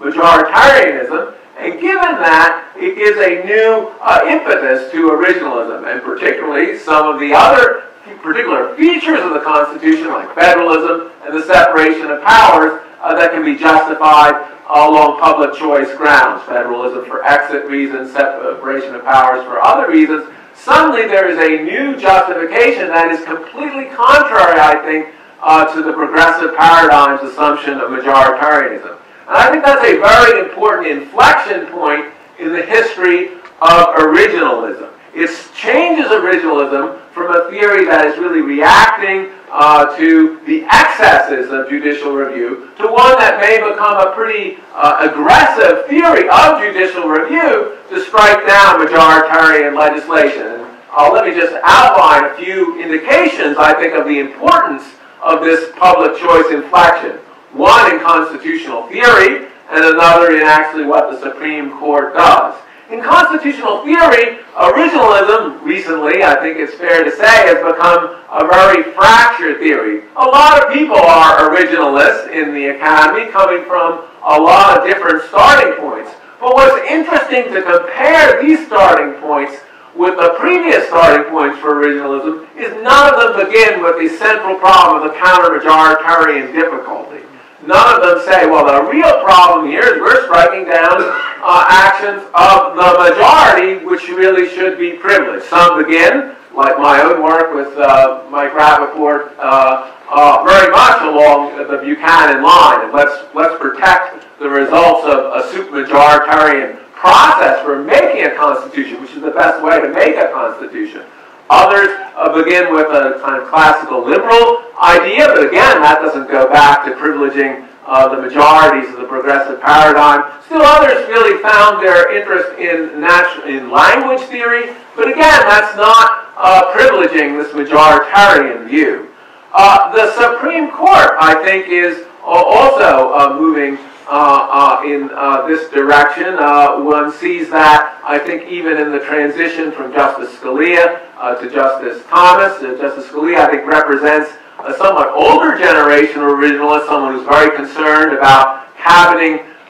Speaker 5: majoritarianism, and given that, it gives a new uh, impetus to originalism, and particularly some of the other particular features of the Constitution, like federalism and the separation of powers, uh, that can be justified along public choice grounds. Federalism for exit reasons, separation of powers for other reasons. Suddenly there is a new justification that is completely contrary, I think, uh, to the progressive paradigm's assumption of majoritarianism. And I think that's a very important inflection point in the history of originalism. It changes originalism from a theory that is really reacting uh, to the excesses of judicial review to one that may become a pretty uh, aggressive theory of judicial review to strike down majoritarian legislation. Uh, let me just outline a few indications, I think, of the importance of this public choice inflection. One in constitutional theory, and another in actually what the Supreme Court does. In constitutional theory, originalism recently, I think it's fair to say, has become a very fractured theory. A lot of people are originalists in the academy, coming from a lot of different starting points. But what's interesting to compare these starting points with the previous starting points for originalism is none of them begin with the central problem of the counter-majoritarian difficulty. None of them say, well, the real problem here is we're striking down uh, actions of the majority, which really should be privileged. Some begin, like my own work with uh, Mike Rappaport, uh, uh very much along the Buchanan line. And let's, let's protect the results of a supermajoritarian process for making a constitution, which is the best way to make a constitution. Others uh, begin with a kind of classical liberal idea, but again, that doesn't go back to privileging uh, the majorities of the progressive paradigm. Still others really found their interest in, in language theory, but again, that's not uh, privileging this majoritarian view. Uh, the Supreme Court, I think, is also uh, moving uh, uh, in uh, this direction. one sees that, I think, even in the transition from Justice Scalia to Justice Thomas. Justice Scalia, I think, represents a somewhat older generation of originalists, someone who's very concerned about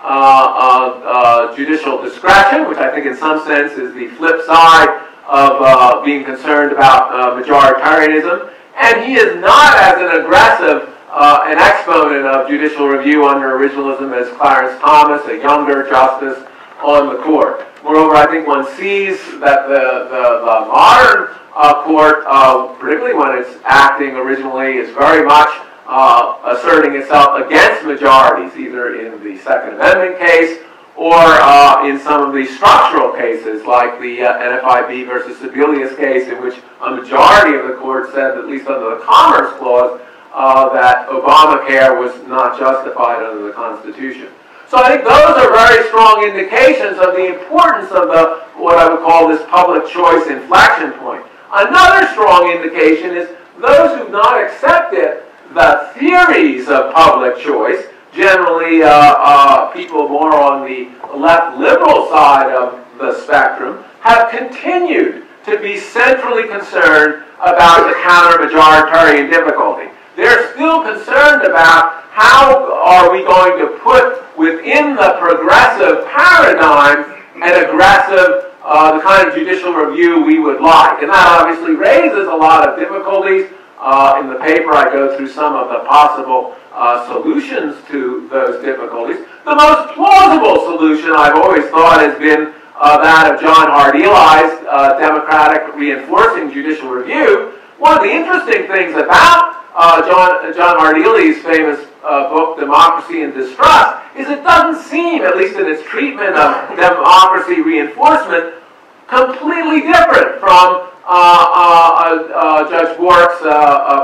Speaker 5: uh, uh, uh, judicial discretion, which I think in some sense is the flip side of being concerned about majoritarianism. And he is not as an aggressive uh, an exponent of judicial review under originalism as Clarence Thomas, a younger justice on the court. Moreover, I think one sees that the, the, the modern uh, court, uh, particularly when it's acting originally, is very much uh, asserting itself against majorities, either in the Second Amendment case or uh, in some of the structural cases, like the uh, NFIB versus Sebelius case, in which a majority of the court said, at least under the Commerce Clause, uh, that Obamacare was not justified under the Constitution. So I think those are very strong indications of the importance of the what I would call this public choice inflection point. Another strong indication is those who've not accepted the theories of public choice, generally uh, uh, people more on the left liberal side of the spectrum, have continued to be centrally concerned about the counter-majoritarian difficulty. They're still concerned about how are we going to put within the progressive paradigm an aggressive, uh, the kind of judicial review we would like. And that obviously raises a lot of difficulties. Uh, in the paper, I go through some of the possible uh, solutions to those difficulties. The most plausible solution I've always thought has been uh, that of John Hart Ely's uh, democratic reinforcing judicial review. One of the interesting things about uh, John, John Hart Ely's famous uh, book, Democracy and Distrust, is it doesn't seem, at least in its treatment of democracy reinforcement, completely different from uh, uh, uh Judge Bork's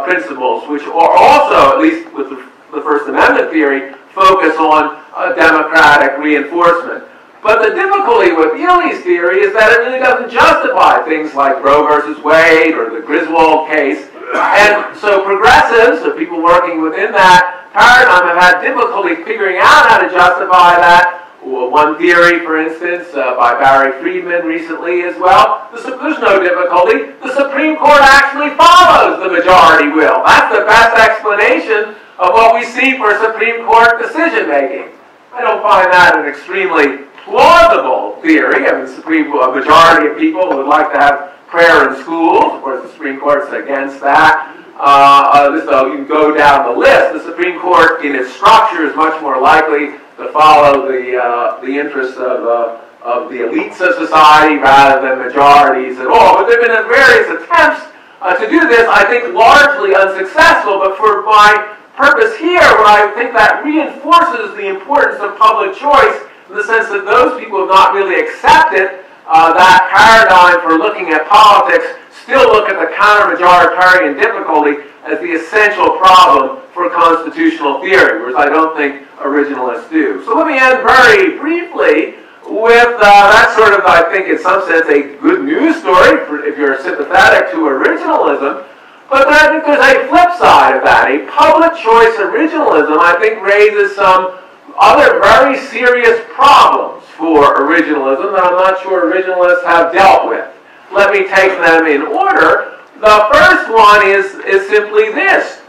Speaker 5: principles, which are also, at least with the, the First Amendment theory, focus on democratic reinforcement. But the difficulty with Ely's theory is that it really doesn't justify things like Roe versus Wade or the Griswold case and so progressives, the people working within that paradigm, have had difficulty figuring out how to justify that. One theory, for instance, uh, by Barry Friedman recently as well, the, there's no difficulty. The Supreme Court actually follows the majority will. That's the best explanation of what we see for Supreme Court decision making. I don't find that an extremely plausible theory. I mean, Supreme, a majority of people would like to have prayer in schools. Of course, the Supreme Court's against that. Uh, uh, so you go down the list. The Supreme Court, in its structure, is much more likely to follow the uh, the interests of uh, of the elites of society rather than majorities at all. But there have been various attempts uh, to do this, I think largely unsuccessful, but for my purpose here, what I think that reinforces the importance of public choice in the sense that those people have not really accepted uh, that paradigm for looking at politics still look at the counter-majoritarian difficulty as the essential problem for constitutional theory, whereas I don't think originalists do. So let me end very briefly with uh, that sort of, I think in some sense, a good news story for, if you're sympathetic to originalism. But I think there's a flip side of that. A public choice originalism, I think, raises some other very serious problems for originalism that I'm not sure originalists have dealt with. Let me take them in order. The first one is, is simply this.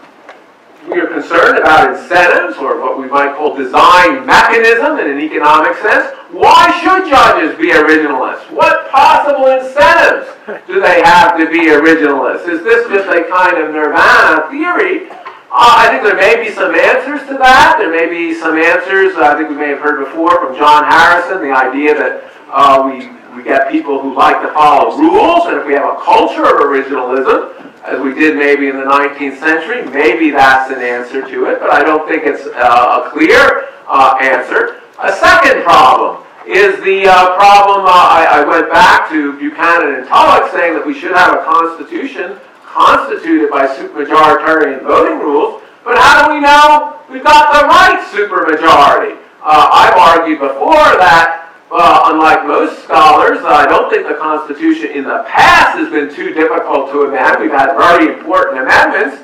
Speaker 5: We are concerned about incentives, or what we might call design mechanism in an economic sense. Why should judges be originalists? What possible incentives do they have to be originalists? Is this just a kind of nirvana theory? Uh, I think there may be some answers to that. There may be some answers, uh, I think we may have heard before from John Harrison, the idea that uh, we we get people who like to follow rules, and if we have a culture of originalism, as we did maybe in the 19th century, maybe that's an answer to it, but I don't think it's uh, a clear uh, answer. A second problem is the uh, problem, I, I, went back to Buchanan and Tullock saying that we should have a constitution constituted by supermajoritarian voting rules, but how do we know we've got the right supermajority? Uh, I've argued before that well, unlike most scholars, I don't think the Constitution in the past has been too difficult to amend. We've had very important amendments,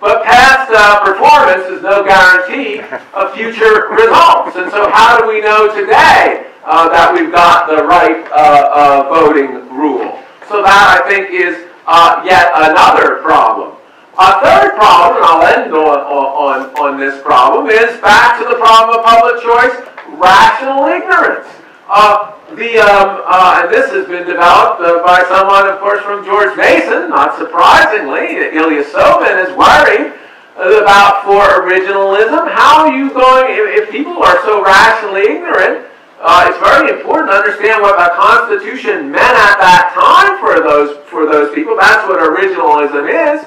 Speaker 5: but past uh, performance is no guarantee of future <laughs> results. And so how do we know today uh, that we've got the right uh, uh voting rule? So that, I think, is uh, yet another problem. A third problem, and I'll end on, on, on this problem, is back to the problem of public choice, rational ignorance. Uh, the, um, uh, and this has been developed uh, by someone, of course, from George Mason, not surprisingly. Ilya Somin is worried about for originalism. How are you going, if, if people are so rationally ignorant, uh, it's very important to understand what the Constitution meant at that time for those, for those people. That's what originalism is.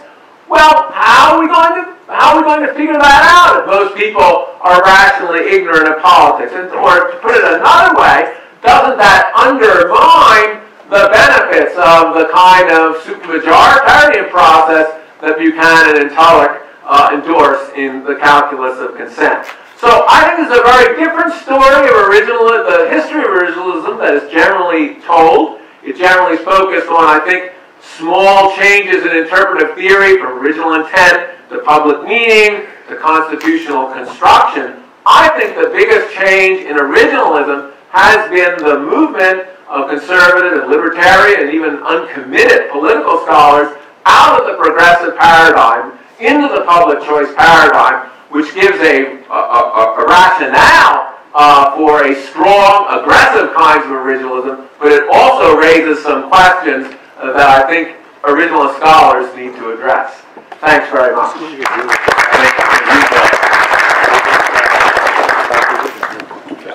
Speaker 5: Well, how are we going to how are we going to figure that out if most people are rationally ignorant of politics? And, or to put it another way, doesn't that undermine the benefits of the kind of supermajoritarian process that Buchanan and Tullock uh, endorse in the calculus of consent? So I think it's a very different story of original, the history of originalism that is generally told. It generally is focused on, I think, small changes in interpretive theory from original intent to public meaning, to constitutional construction. I think the biggest change in originalism has been the movement of conservative and libertarian and even uncommitted political scholars out of the progressive paradigm into the public choice paradigm, which gives a, a, a, a rationale uh, for a strong, aggressive kinds of originalism, but it also raises some questions uh, that I think originalist scholars need to address. Thanks very much.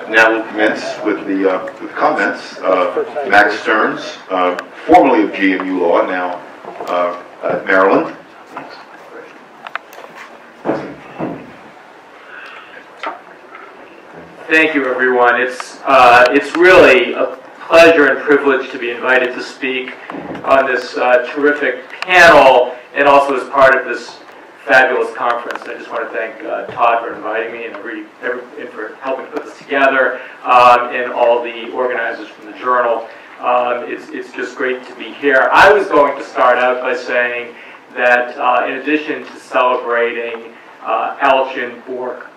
Speaker 2: Now we'll commence with the, uh, with comments. Uh, Max Stearns, uh, formerly of GMU Law, now uh, at Maryland.
Speaker 6: Thank you, everyone. It's uh, it's really a pleasure and privilege to be invited to speak on this uh, terrific panel and also as part of this fabulous conference. I just want to thank uh, Todd for inviting me and, every, every, and for helping put this together, um, and all the organizers from the journal. Um, it's, it's just great to be here. I was going to start out by saying that uh, in addition to celebrating uh, Alchian, Bork,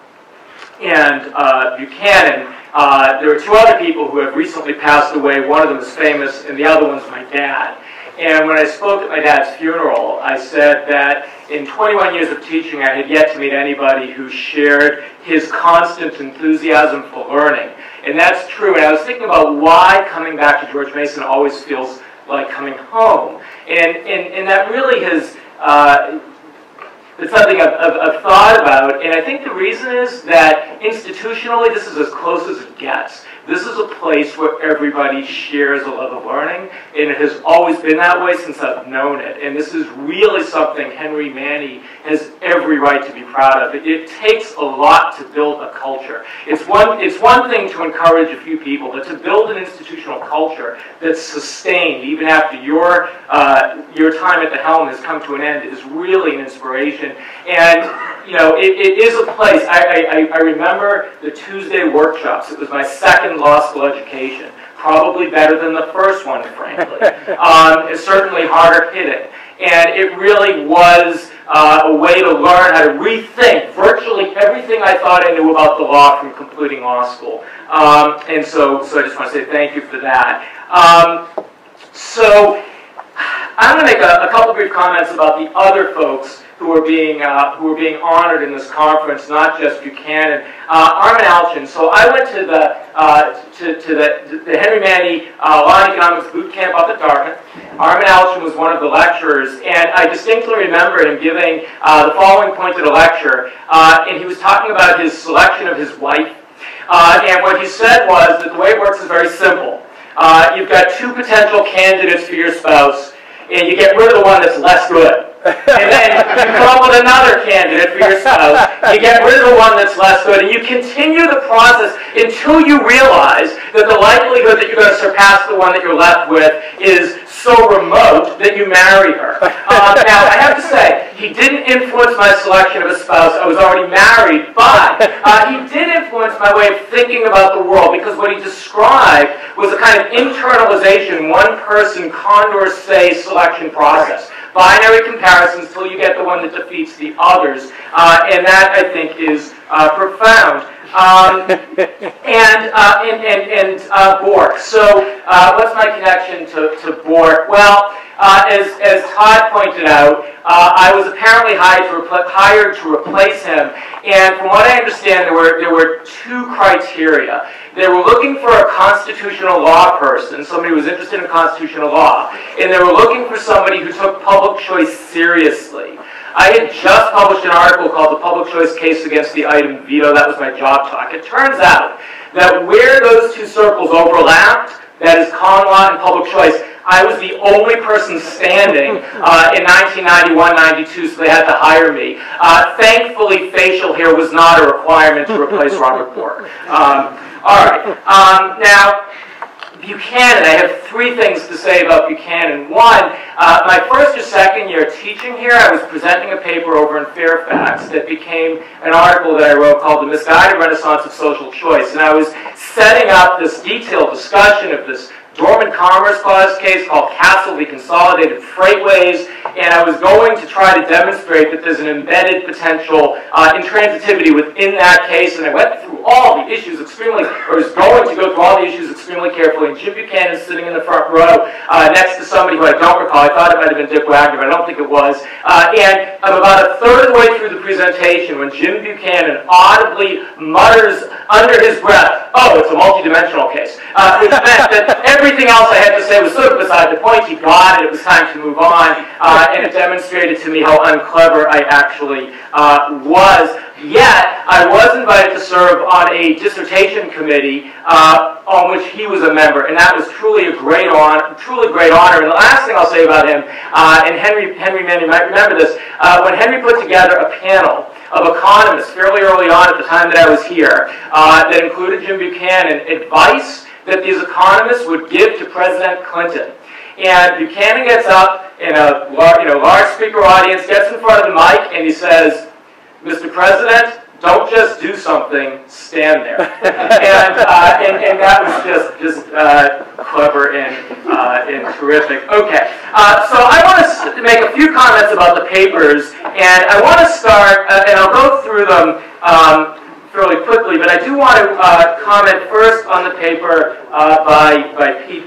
Speaker 6: and uh, Buchanan, uh, there are two other people who have recently passed away. One of them is famous, and the other one's my dad. And when I spoke at my dad's funeral, I said that in 21 years of teaching, I had yet to meet anybody who shared his constant enthusiasm for learning. And that's true. And I was thinking about why coming back to George Mason always feels like coming home. And, and, and that really has uh, It's something I've, I've, I've thought about, and I think the reason is that institutionally, this is as close as it gets. This is a place where everybody shares a love of learning, and it has always been that way since I've known it. And this is really something Henry Manne has every right to be proud of. It, it takes a lot to build a culture. It's one, it's one thing to encourage a few people, but to build an institutional culture that's sustained even after your, uh, your time at the helm has come to an end is really an inspiration. And, you know, it, it is a place. I, I, I remember the Tuesday workshops. It was my second law school education. Probably better than the first one, frankly. <laughs> Um, it's certainly harder hitting. And it really was uh, a way to learn how to rethink virtually everything I thought I knew about the law from completing law school. Um, and so, so I just want to say thank you for that. Um, so I'm going to make a, a couple brief comments about the other folks who are being uh, who are being honored in this conference, not just Buchanan. Uh, Armen Alchian. So I went to the uh, to, to the, the Henry Manne uh, Law and Economics boot camp up at Dartmouth. Armen Alchian was one of the lecturers, and I distinctly remember him giving uh, the following point at a lecture, uh, and he was talking about his selection of his wife. and what he said was that the way it works is very simple. you've got two potential candidates for your spouse, and you get rid of the one that's less good and then you come up with another candidate for your spouse. You get rid of the one that's less good, and you continue the process until you realize that the likelihood that you're going to surpass the one that you're left with is so remote that you marry her. Uh, now, I have to say, he didn't influence my selection of a spouse. I was already married, but uh, he did influence my way of thinking about the world because what he described was a kind of internalization, one person Condorcet selection process binary comparisons until you get the one that defeats the others. Uh, and that, I think, is uh, profound. Um, and, uh, and, and, and uh, Bork. So uh, what's my connection to, to Bork? Well, uh, as, as Todd pointed out, uh, I was apparently hired to, hired to replace him. And from what I understand, there were, there were two criteria. They were looking for a constitutional law person, somebody who was interested in constitutional law, and they were looking for somebody who took public choice seriously. I had just published an article called The Public Choice Case Against the Item Veto. That was my job talk. It turns out that where those two circles overlapped, that is con law and public choice, I was the only person standing uh, in 1991-92, so they had to hire me. Uh, thankfully, facial hair was not a requirement to replace Robert Bork. Um, all right. Um, now, Buchanan, I have three things to say about Buchanan. One, uh, my first or second year teaching here, I was presenting a paper over in Fairfax that became an article that I wrote called The Misguided Renaissance of Social Choice. And I was setting up this detailed discussion of this Dormant Commerce Clause case called Kassel. V. Consolidated Freightways, and I was going to try to demonstrate that there's an embedded potential uh, intransitivity within that case, and I went through all the issues extremely, or was going to go through all the issues extremely carefully, and Jim Buchanan is sitting in the front row uh, next to somebody who I don't recall, I thought it might have been Dick Wagner, but I don't think it was, uh, and I'm about a third of the way through the presentation when Jim Buchanan audibly mutters under his breath, oh, it's a multidimensional case, uh, which meant that every everything else I had to say was sort of beside the point. He got it. It was time to move on. Uh, and it demonstrated to me how unclever I actually uh, was. Yet, I was invited to serve on a dissertation committee uh, on which he was a member, and that was truly a great honor. Truly great honor. And the last thing I'll say about him, uh, and Henry Henry Manne might remember this, uh, when Henry put together a panel of economists fairly early on at the time that I was here uh, that included Jim Buchanan, advice that these economists would give to President Clinton. And Buchanan gets up in a you know, large speaker audience, gets in front of the mic, and he says, Mr. President, don't just do something, stand there. <laughs> and, uh, and, and, that was just, just uh, clever and, uh, and terrific. Okay, uh, so I want to make a few comments about the papers, and I want to start, uh, and I'll go through them um, fairly quickly, but I do want to uh, comment first on the paper uh, by, by Pete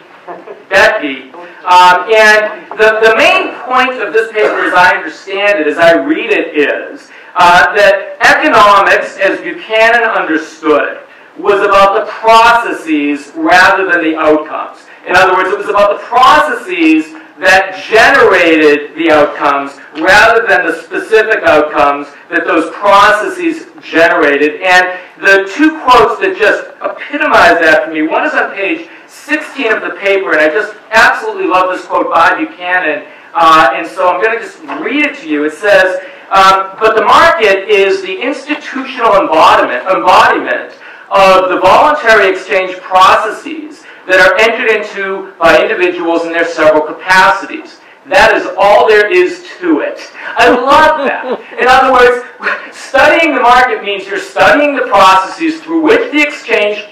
Speaker 6: Boettke. Um, and the, the main point of this paper, as I understand it, as I read it, is uh, that economics, as Buchanan understood it, was about the processes rather than the outcomes. In other words, it was about the processes that generated the outcomes rather than the specific outcomes that those processes generated. And the two quotes that just epitomize that for me, one is on page 16 of the paper, and I just absolutely love this quote by Buchanan, uh, and so I'm going to just read it to you. It says, um, but the market is the institutional embodiment, embodiment of the voluntary exchange processes that are entered into by individuals in their several capacities. That is all there is to it. I love that. In other words, studying the market means you're studying the processes through which the exchange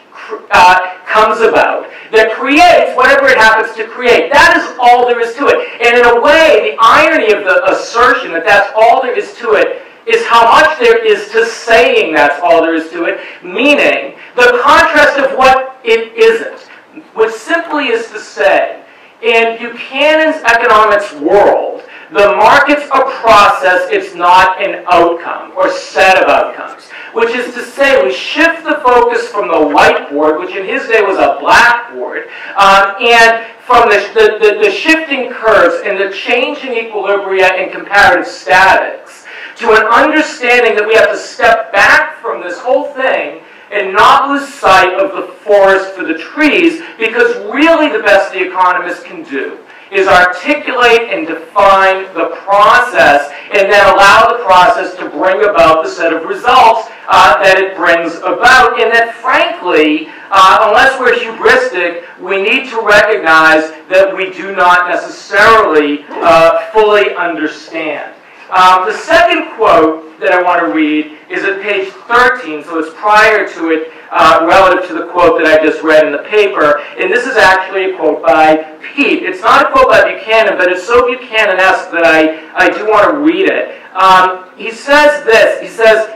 Speaker 6: uh, comes about that creates whatever it happens to create. That is all there is to it. And in a way, the irony of the assertion that that's all there is to it is how much there is to saying that's all there is to it, meaning the contrast of what it isn't, which simply is to say, in Buchanan's economics world, the market's a process, it's not an outcome or set of outcomes. Which is to say, we shift the focus from the whiteboard, which in his day was a blackboard, um, and from the, the, the, shifting curves and the changing equilibria and comparative statics to an understanding that we have to step back from this whole thing and not lose sight of the forest for the trees because really the best the economist can do is articulate and define the process and then allow the process to bring about the set of results uh, that it brings about. And that frankly, uh, unless we're hubristic, we need to recognize that we do not necessarily uh, fully understand. Um, the second quote that I want to read is at page 13, so it's prior to it uh, relative to the quote that I just read in the paper. And this is actually a quote by Pete. It's not a quote by Buchanan, but it's so Buchanan-esque that I, I do want to read it. Um, he says this, he says,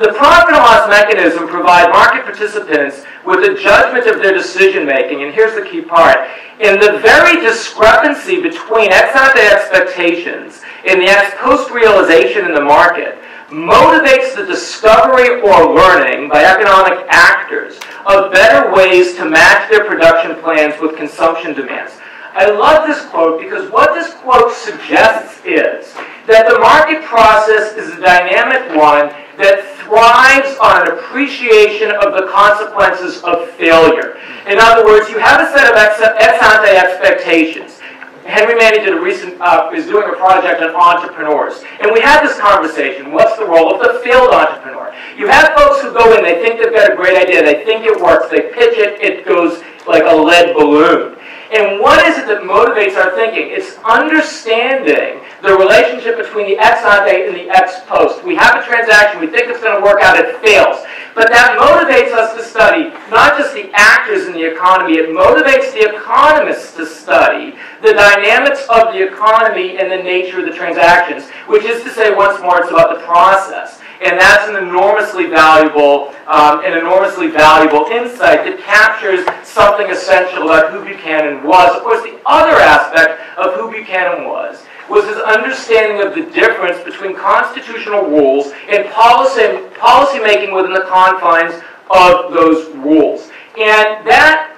Speaker 6: the profit and loss mechanism provide market participants with a judgment of their decision making, and here's the key part. In the very discrepancy between ex ante expectations and the ex post realization in the market, motivates the discovery or learning by economic actors of better ways to match their production plans with consumption demands. I love this quote because what this quote suggests is that the market process is a dynamic one that thrives on an appreciation of the consequences of failure. In other words, you have a set of ex ante expectations. Henry Manne did a recent, uh, is doing a project on entrepreneurs. And we had this conversation. What's the role of the failed entrepreneur? You have folks who go in, they think they've got a great idea, they think it works, they pitch it, it goes like a lead balloon. And what is it that motivates our thinking? It's understanding the relationship between the ex ante and the ex post. We have a transaction, we think it's going to work out, it fails. But that motivates us to study not just the actors in the economy, it motivates the economists to study the dynamics of the economy and the nature of the transactions, which is to say, once more, it's about the process. And that's an enormously valuable, um, an enormously valuable insight that captures something essential about who Buchanan was. Of course, the other aspect of who Buchanan was was his understanding of the difference between constitutional rules and policy, policy making within the confines of those rules. And that,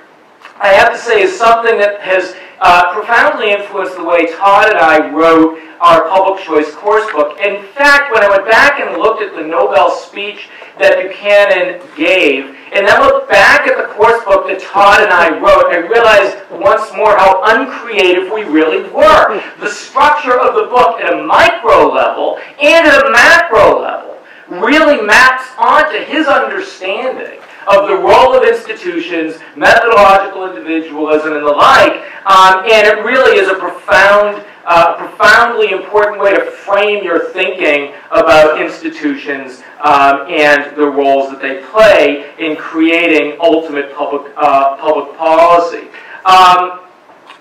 Speaker 6: I have to say, is something that has uh, profoundly influenced the way Todd and I wrote our public choice course book. In fact, when I went back and looked at the Nobel speech that Buchanan gave, and then looked back at the course book that Todd and I wrote, I realized once more how uncreative we really were. The structure of the book at a micro level and at a macro level really maps onto his understanding of the role of institutions, methodological individualism, and the like. Um, and it really is a profound, uh, profoundly important way to frame your thinking about institutions um, and the roles that they play in creating ultimate public, uh, public policy. Um,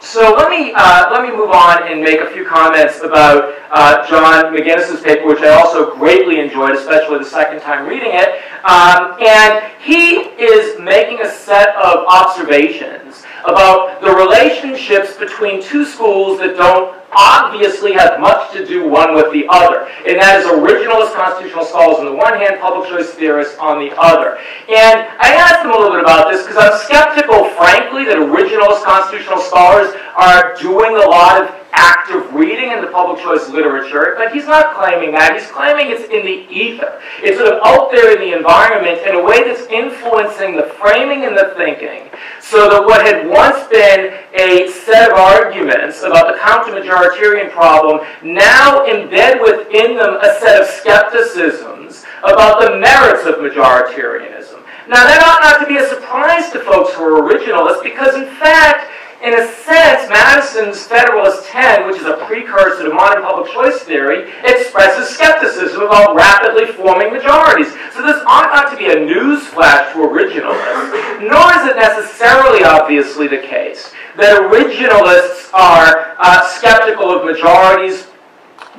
Speaker 6: so let me, uh, let me move on and make a few comments about uh, John McGinnis's paper, which I also greatly enjoyed, especially the second time reading it. Um, and he is making a set of observations about the relationships between two schools that don't obviously have much to do one with the other. And that is originalist constitutional scholars on the one hand, public choice theorists on the other. And I asked them a little bit about this because I'm skeptical, frankly, that originalist constitutional scholars are doing a lot of active reading in the public choice literature, but he's not claiming that. He's claiming it's in the ether. It's sort of out there in the environment in a way that's influencing the framing and the thinking, so that what had once been a set of arguments about the counter-majoritarian problem now embed within them a set of skepticisms about the merits of majoritarianism. Now, that ought not to be a surprise to folks who are originalists, because in fact, in a sense, Madison's Federalist 10, which is a precursor to modern public choice theory, expresses skepticism about rapidly forming majorities. So this ought not to be a newsflash to originalists, nor is it necessarily obviously the case that originalists are uh, skeptical of majorities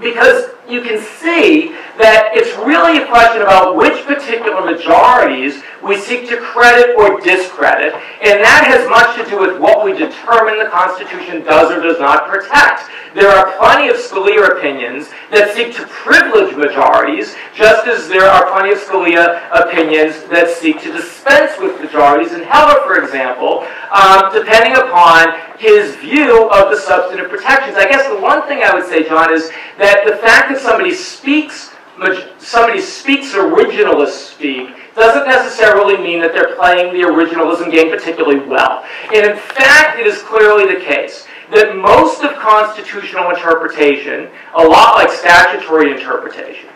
Speaker 6: because you can see that it's really a question about which particular majorities we seek to credit or discredit, and that has much to do with what we determine the Constitution does or does not protect. There are plenty of Scalia opinions that seek to privilege majorities, just as there are plenty of Scalia opinions that seek to dispense with majorities. And Heller, for example, um, depending upon his view of the substantive protections. I guess the one thing I would say, John, is that the fact that somebody speaks somebody speaks originalist speak doesn't necessarily mean that they're playing the originalism game particularly well. And in fact, it is clearly the case that most of constitutional interpretation, a lot like statutory interpretation,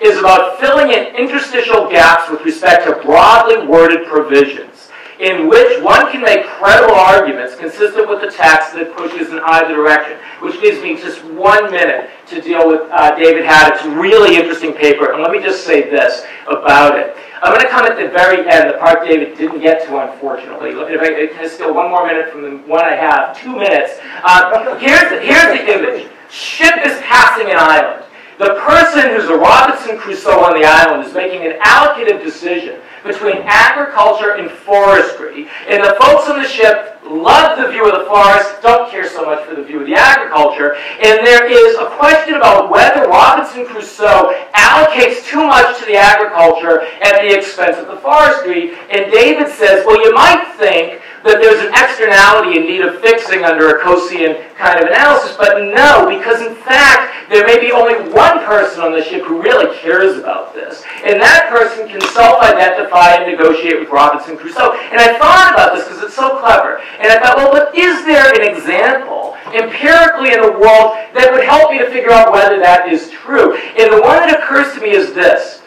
Speaker 6: is about filling in interstitial gaps with respect to broadly worded provisions in which one can make credible arguments consistent with the text that pushes in either direction, which gives me just one minute to deal with uh, David Haddock's really interesting paper. And let me just say this about it. I'm going to come at the very end, the part David didn't get to, unfortunately. If I can steal one more minute from the one I have, two minutes. Uh, here's, the, here's the image. Ship is passing an island. The person who's a Robinson Crusoe on the island is making an allocative decision between agriculture and forestry. And the folks on the ship love the view of the forest, don't care so much for the view of the agriculture. And there is a question about whether Robinson Crusoe allocates too much to the agriculture at the expense of the forestry. And David says, well, you might think that there's an externality in need of fixing under a Coasian kind of analysis, but no, because in fact, there may be only one person on the ship who really cares about this. And that person can self-identify and negotiate with Robinson Crusoe. And I thought about this because it's so clever. And I thought, well, but is there an example empirically in the world that would help me to figure out whether that is true? And the one that occurs to me is this.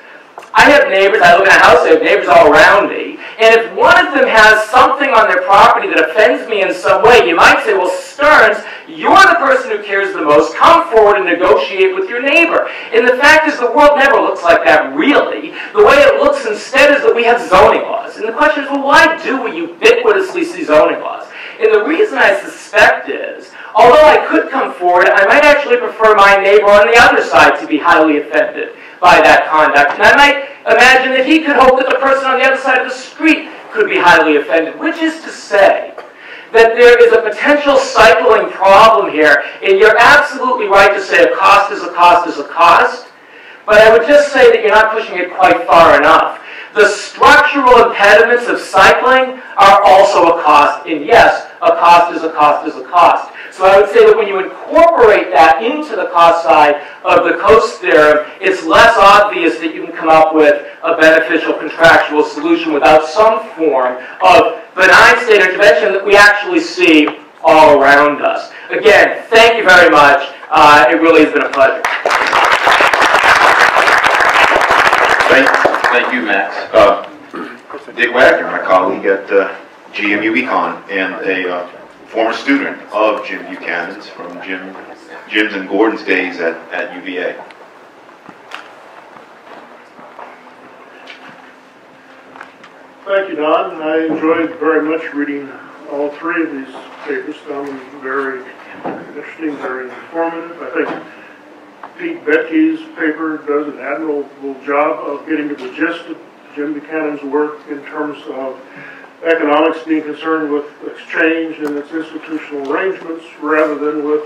Speaker 6: I have neighbors, I live in a house, I have neighbors all around me, and if one of them has something on their property that offends me in some way, you might say, well, Stearns, you're the person who cares the most, come forward and negotiate with your neighbor. And the fact is, the world never looks like that, really. The way it looks instead is that we have zoning laws. And the question is, well, why do we ubiquitously see zoning laws? And the reason I suspect is, although I could come forward, I might actually prefer my neighbor on the other side to be highly offended by that conduct. And I might imagine that he could hope that the person on the other side of the street could be highly offended, which is to say that there is a potential cycling problem here. And you're absolutely right to say a cost is a cost is a cost. But I would just say that you're not pushing it quite far enough. The structural impediments of cycling are also a cost. And yes, a cost is a cost is a cost. So I would say that when you incorporate that into the cost side of the Coase theorem, it's less obvious that you can come up with a beneficial contractual solution without some form of benign state intervention that we actually see all around us. Again, thank you very much. Uh, it really has been a pleasure.
Speaker 2: Thank, thank you, Max. Uh, Dick Wagner, my colleague at uh, GMU Econ, and a uh, former student of Jim Buchanan's from Jim, Jim's and Gordon's days at, at UVA.
Speaker 7: Thank you, Don. I enjoyed very much reading all three of these papers. Them very interesting, very informative. I think Pete Boettke's paper does an admirable job of getting to the gist of Jim Buchanan's work in terms of economics being concerned with exchange and its institutional arrangements rather than with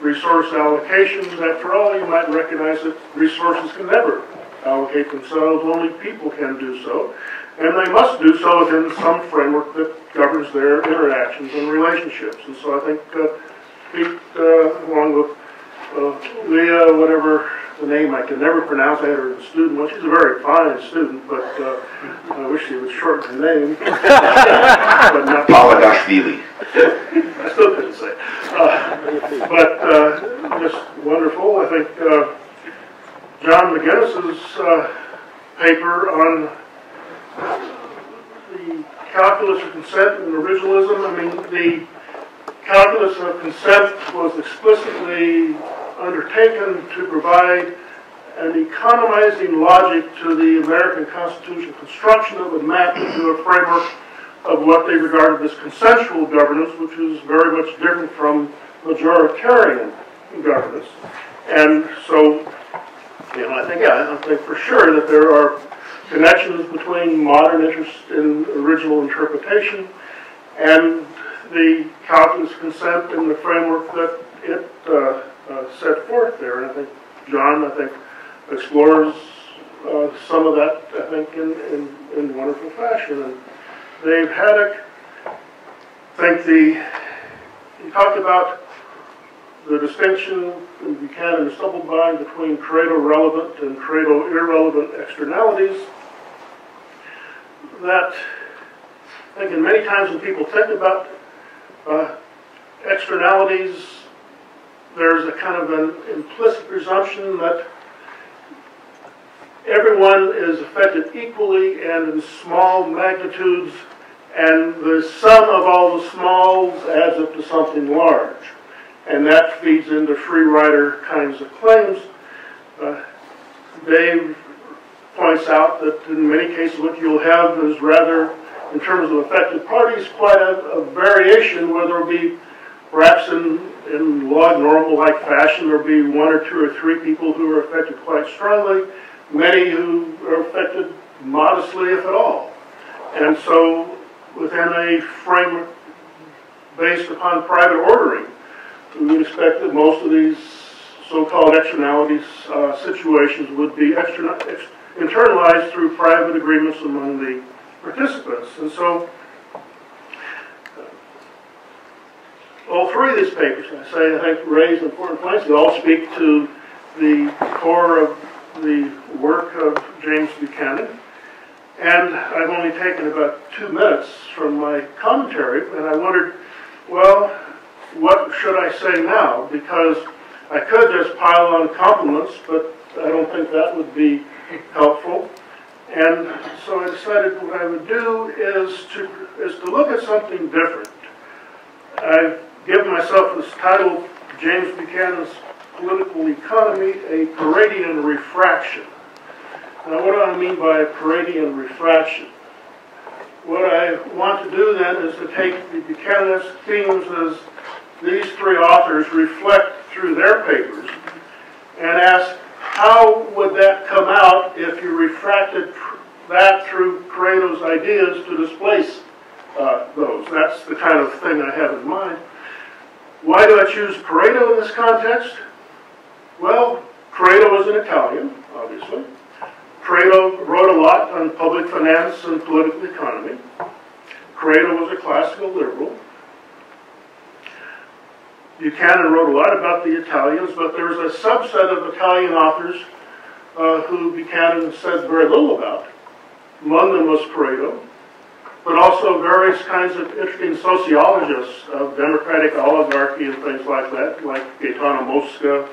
Speaker 7: resource allocations. After all, you might recognize that resources can never allocate themselves, only people can do so. And they must do so within some framework that governs their interactions and relationships. And so I think uh, Pete, uh, along with uh, Liya, whatever the name I can never pronounce. I had her as a student once. She's a very fine student, but uh, I wish she would shorten her name. <laughs> but not <laughs>
Speaker 2: Paladashvili. <laughs>
Speaker 7: I still couldn't say. Uh, but uh, just wonderful. I think uh, John McGinnis's uh, paper on the calculus of consent and originalism. I mean, the calculus of consent was explicitly undertaken to provide an economizing logic to the American Constitution construction that would map into a framework of what they regarded as consensual governance, which is very much different from majoritarian governance. And so, you know, I think, yeah, I think for sure that there are connections between modern interest in original interpretation and the calculus consent and the framework that it uh, uh, set forth there. And I think John, I think, explores uh, some of that, I think, in, in, in wonderful fashion. And Dave Haddock, I think the, he talked about the distinction in Buchanan and Stubblebine between Pareto relevant and Pareto irrelevant externalities. That, I think, in many times when people think about uh, externalities, there's a kind of an implicit presumption that everyone is affected equally and in small magnitudes, and the sum of all the smalls adds up to something large. And that feeds into free rider kinds of claims. Uh, Dave points out that in many cases what you'll have is rather, in terms of affected parties, quite a, a variation where there'll be perhaps in, in log normal like fashion, there'll be one or two or three people who are affected quite strongly, many who are affected modestly, if at all. And so within a framework based upon private ordering, we would expect that most of these so-called externalities uh, situations would be external, ex internalized through private agreements among the participants. And so all three of these papers, I say, I think raise important points. They all speak to the core of the work of James Buchanan. And I've only taken about two minutes from my commentary, and I wondered, well, what should I say now? Because I could just pile on compliments, but I don't think that would be helpful. And so I decided what I would do is to, is to look at something different. I've given myself this title, James Buchanan's Political Economy, a Paretian Refraction. Now what do I mean by a Paretian refraction? What I want to do then is to take the Buchananist themes as these three authors reflect through their papers and ask how would that come out if you refracted that through Pareto's ideas to displace uh, those? That's the kind of thing I have in mind. Why do I choose Pareto in this context? Well, Pareto was an Italian, obviously. Pareto wrote a lot on public finance and political economy. Pareto was a classical liberal. Buchanan wrote a lot about the Italians, but there was a subset of Italian authors uh, who Buchanan said very little about. Among them was Pareto, but also various kinds of interesting sociologists of democratic oligarchy and things like that, like Gaetano Mosca,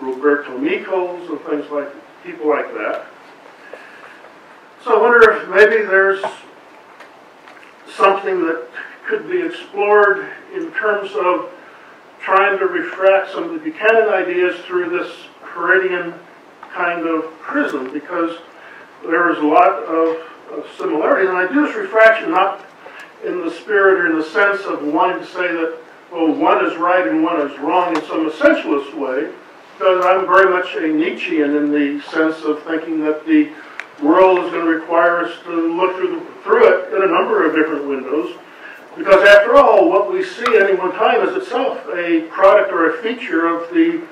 Speaker 7: Roberto Michels, and things like people like that. So I wonder if maybe there's something that could be explored in terms of trying to refract some of the Buchanan ideas through this Paretian kind of prism because there is a lot of, of similarities. And I do this refraction not in the spirit or in the sense of wanting to say that, well, one is right and one is wrong in some essentialist way, because I'm very much a Nietzschean in the sense of thinking that the world is going to require us to look through, through it in a number of different windows. Because after all, what we see at any one time is itself a product or a feature of the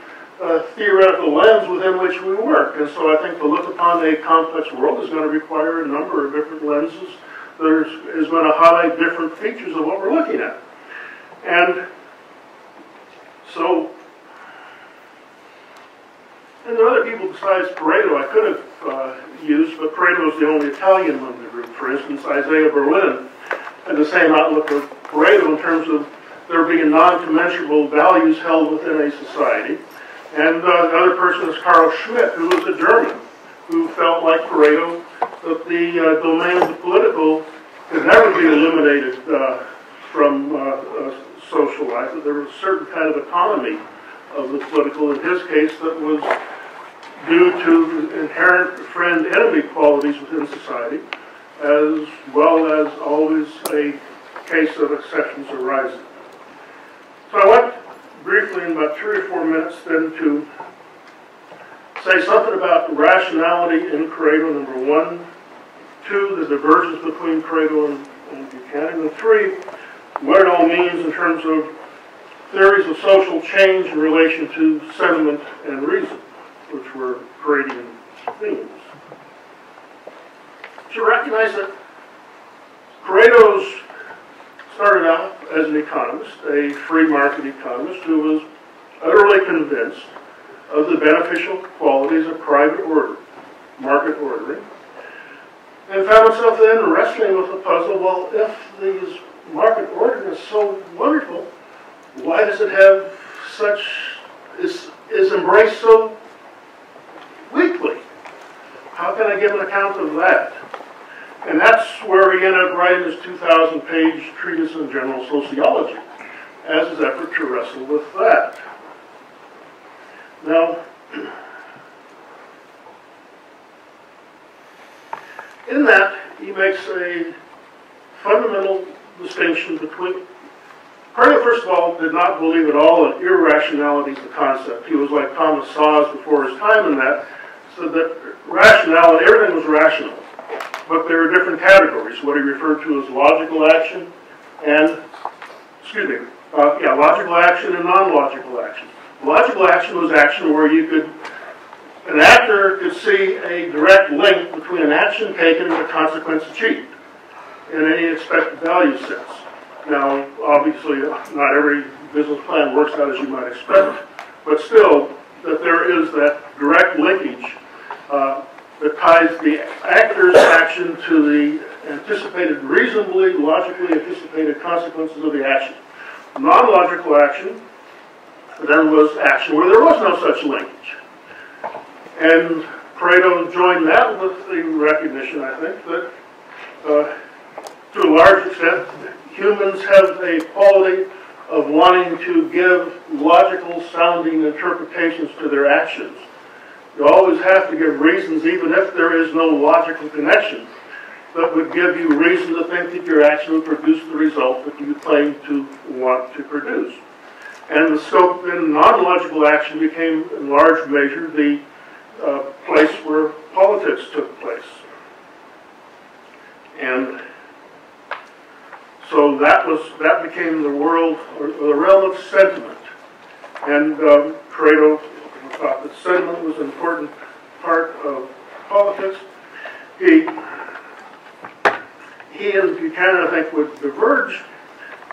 Speaker 7: uh, theoretical lens within which we work. And so I think to look upon a complex world is going to require a number of different lenses that is, is going to highlight different features of what we're looking at. And So, and there are other people besides Pareto I could have uh, used, but Pareto is the only Italian in the group. For instance, Isaiah Berlin had the same outlook of Pareto in terms of there being non-commensurable values held within a society. And uh, the other person is Carl Schmitt, who was a German, who felt like Pareto that the uh, domain of the political could never be eliminated uh, from uh, uh, social life, that there was a certain kind of economy of the political, in his case, that was due to inherent friend-enemy qualities within society, as well as always a case of exceptions arising. So I want briefly in about three or four minutes then to say something about rationality in Pareto, number one, two, the divergence between Pareto and, and Buchanan, and three, what it all means in terms of theories of social change in relation to sentiment and reason, which were Paretian themes. To recognize that Pareto's started out as an economist, a free market economist who was utterly convinced of the beneficial qualities of private order, market ordering, and found himself then wrestling with the puzzle, well, if these market ordering is so wonderful, why does it have such, is, is embraced so weakly? How can I give an account of that? And that's where he ended up writing his 2,000 page treatise on general sociology as his effort to wrestle with that. Now, <clears throat> in that, he makes a fundamental distinction between. Pareto, first of all, did not believe at all in irrationality as a concept. He was like Thomas Szasz before his time in that, so that rationality, everything was rational but there are different categories, what he referred to as logical action and, excuse me, uh, yeah, logical action and non-logical action. Logical action was action where you could, an actor could see a direct link between an action taken and a consequence achieved in any expected value sense. Now, obviously, not every business plan works out as you might expect, but still, that there is that direct linkage uh, that ties the actor's action to the anticipated, reasonably, logically anticipated consequences of the action. Non-logical action then was action where there was no such linkage. And Pareto joined that with the recognition, I think, that uh, to a large extent, humans have a quality of wanting to give logical sounding interpretations to their actions. You always have to give reasons, even if there is no logical connection, that would give you reason to think that your action will produce the result that you claim to want to produce. And the scope in non-logical action became, in large measure, the uh, place where politics took place. And so that was that became the world or the realm of sentiment. And um, Pareto thought that sentiment was an important part of politics. He, he and Buchanan, I think, would diverge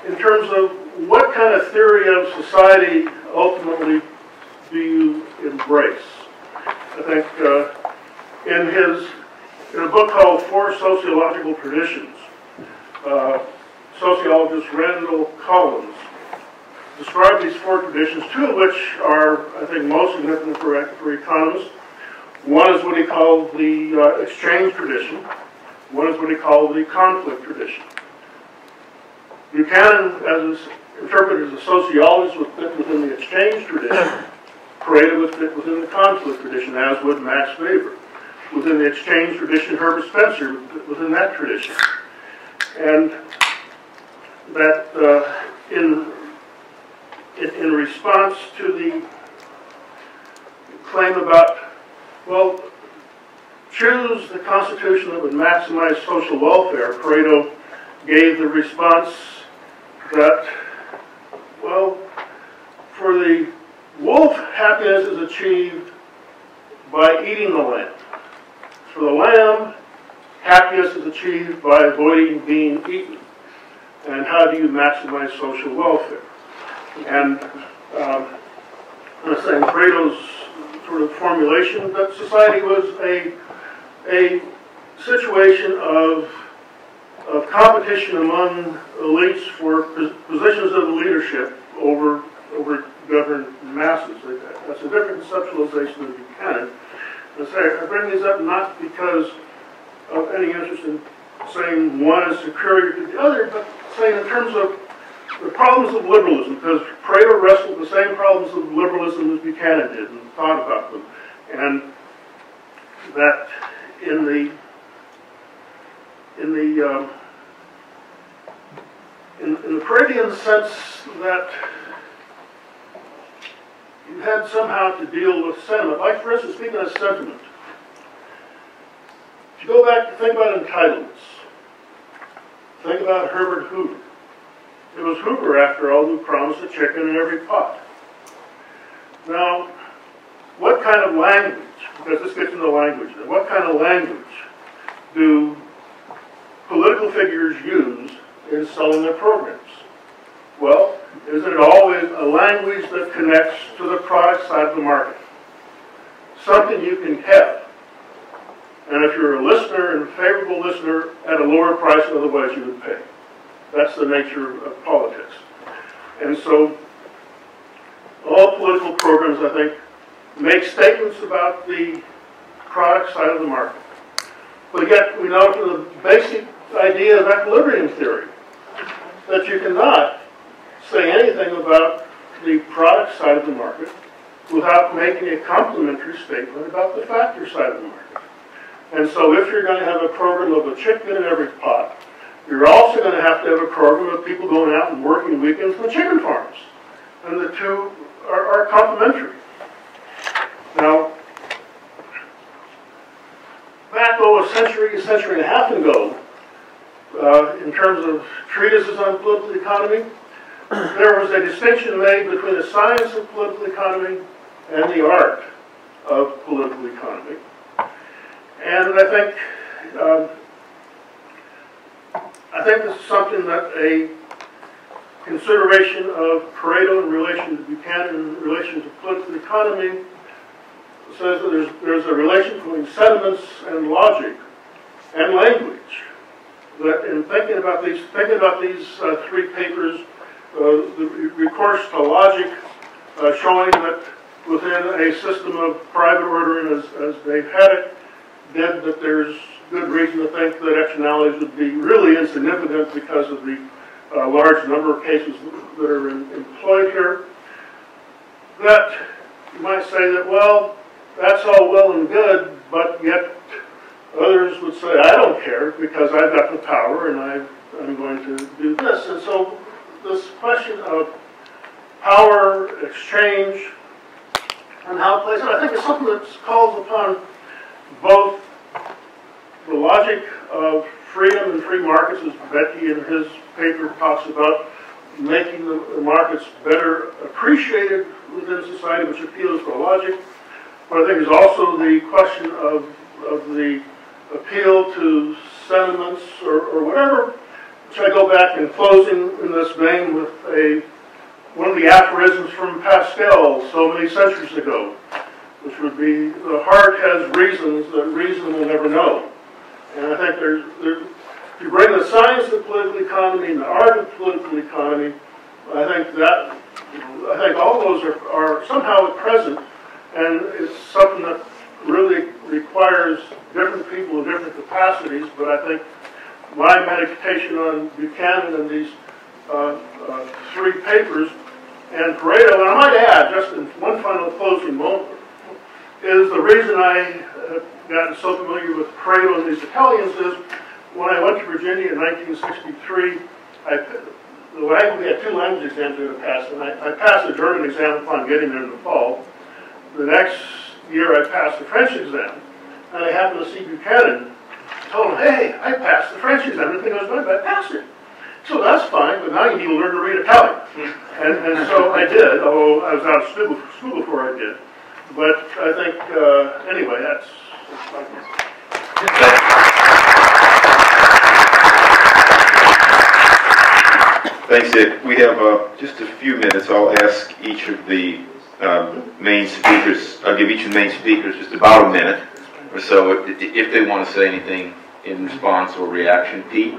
Speaker 7: in terms of what kind of theory of society ultimately do you embrace. I think uh, in his in a book called Four Sociological Traditions, uh, sociologist Randall Collins describe these four traditions, two of which are, I think, most significant for, for economists. One is what he called the uh, exchange tradition. One is what he called the conflict tradition. Buchanan, as is interpreted as a sociologist, would fit within the exchange tradition. Pareto would fit within the conflict tradition, as would Max Weber. Within the exchange tradition, Herbert Spencer fit within that tradition. And that uh, in in, in response to the claim about, well, choose the Constitution that would maximize social welfare, Pareto gave the response that, well, for the wolf, happiness is achieved by eating the lamb. For the lamb, happiness is achieved by avoiding being eaten. And how do you maximize social welfare? And uh, saying Pareto's sort of formulation that society was a, a situation of, of competition among elites for positions of leadership over, over governed masses. That's a different conceptualization than Buchanan. And say, I bring these up not because of any interest in saying one is superior to the other, but saying in terms of the problems of liberalism, because Pareto wrestled the same problems of liberalism as Buchanan did and thought about them. And that in the in the um, in, in the Paretian sense that you had somehow to deal with sentiment. Like for instance, speaking of sentiment, if you go back to think about entitlements, think about Herbert Hoover. It was Hoover, after all, who promised a chicken in every pot. Now, what kind of language, because this gets into language, then, what kind of language do political figures use in selling their programs? Well, isn't it always a language that connects to the product side of the market? Something you can have. And if you're a listener and a favorable listener, at a lower price otherwise you would pay. That's the nature of politics. And so, all political programs, I think, make statements about the product side of the market. But yet, we know from the basic idea of equilibrium theory that you cannot say anything about the product side of the market without making a complementary statement about the factor side of the market. And so if you're going to have a program of a chicken in every pot, you're also going to have to have a program of people going out and working weekends the chicken farms. And the two are, are complementary. Now, back, oh, a century, a century and a half ago, uh, in terms of treatises on political economy, there was a distinction made between the science of political economy and the art of political economy. And I think, um, I think this is something that a consideration of Pareto in relation to Buchanan in relation to political economy says that there's, there's a relation between sentiments and logic and language. That in thinking about these, thinking about these uh, three papers, uh, the recourse to logic, uh, showing that within a system of private ordering as, as they've had it, did that there's good reason to think that externalities would be really insignificant because of the uh, large number of cases that are in, employed here. That you might say that, well, that's all well and good, but yet others would say, I don't care because I've got the power and I, I'm going to do this. And so this question of power, exchange, and how it plays out, I think is something that calls upon both the logic of freedom and free markets, as Boettke in his paper talks about, making the markets better appreciated within society, which appeals to logic. But I think there's also the question of, of the appeal to sentiments or, or whatever, which I go back in closing in this vein with a one of the aphorisms from Pascal so many centuries ago, which would be the heart has reasons that reason will never know. And I think there's, there, if you bring the science of political economy and the art of political economy, I think that I think all those are, are somehow present, and it's something that really requires different people in different capacities. But I think my meditation on Buchanan and these uh, uh, three papers and Pareto, and I might add, just in one final closing moment, is the reason I have gotten so familiar with Pareto and these Italians is when I went to Virginia in 1963, I, the we had two language exams we had to pass, and I, I passed the German exam upon getting there in the fall. The next year I passed the French exam, and I happened to see Buchanan. Told him, hey, I passed the French exam. I think I was going to, I passed it. So that's fine, but now you need to learn to read Italian. And, and so I did, although I was out of school before I did. But I think, uh, anyway, that's, that's my
Speaker 2: Thanks, Dick. We have uh, just a few minutes. I'll ask each of the um, main speakers, I'll give each of the main speakers just about a minute or so if if they want to say anything in response or reaction. Pete?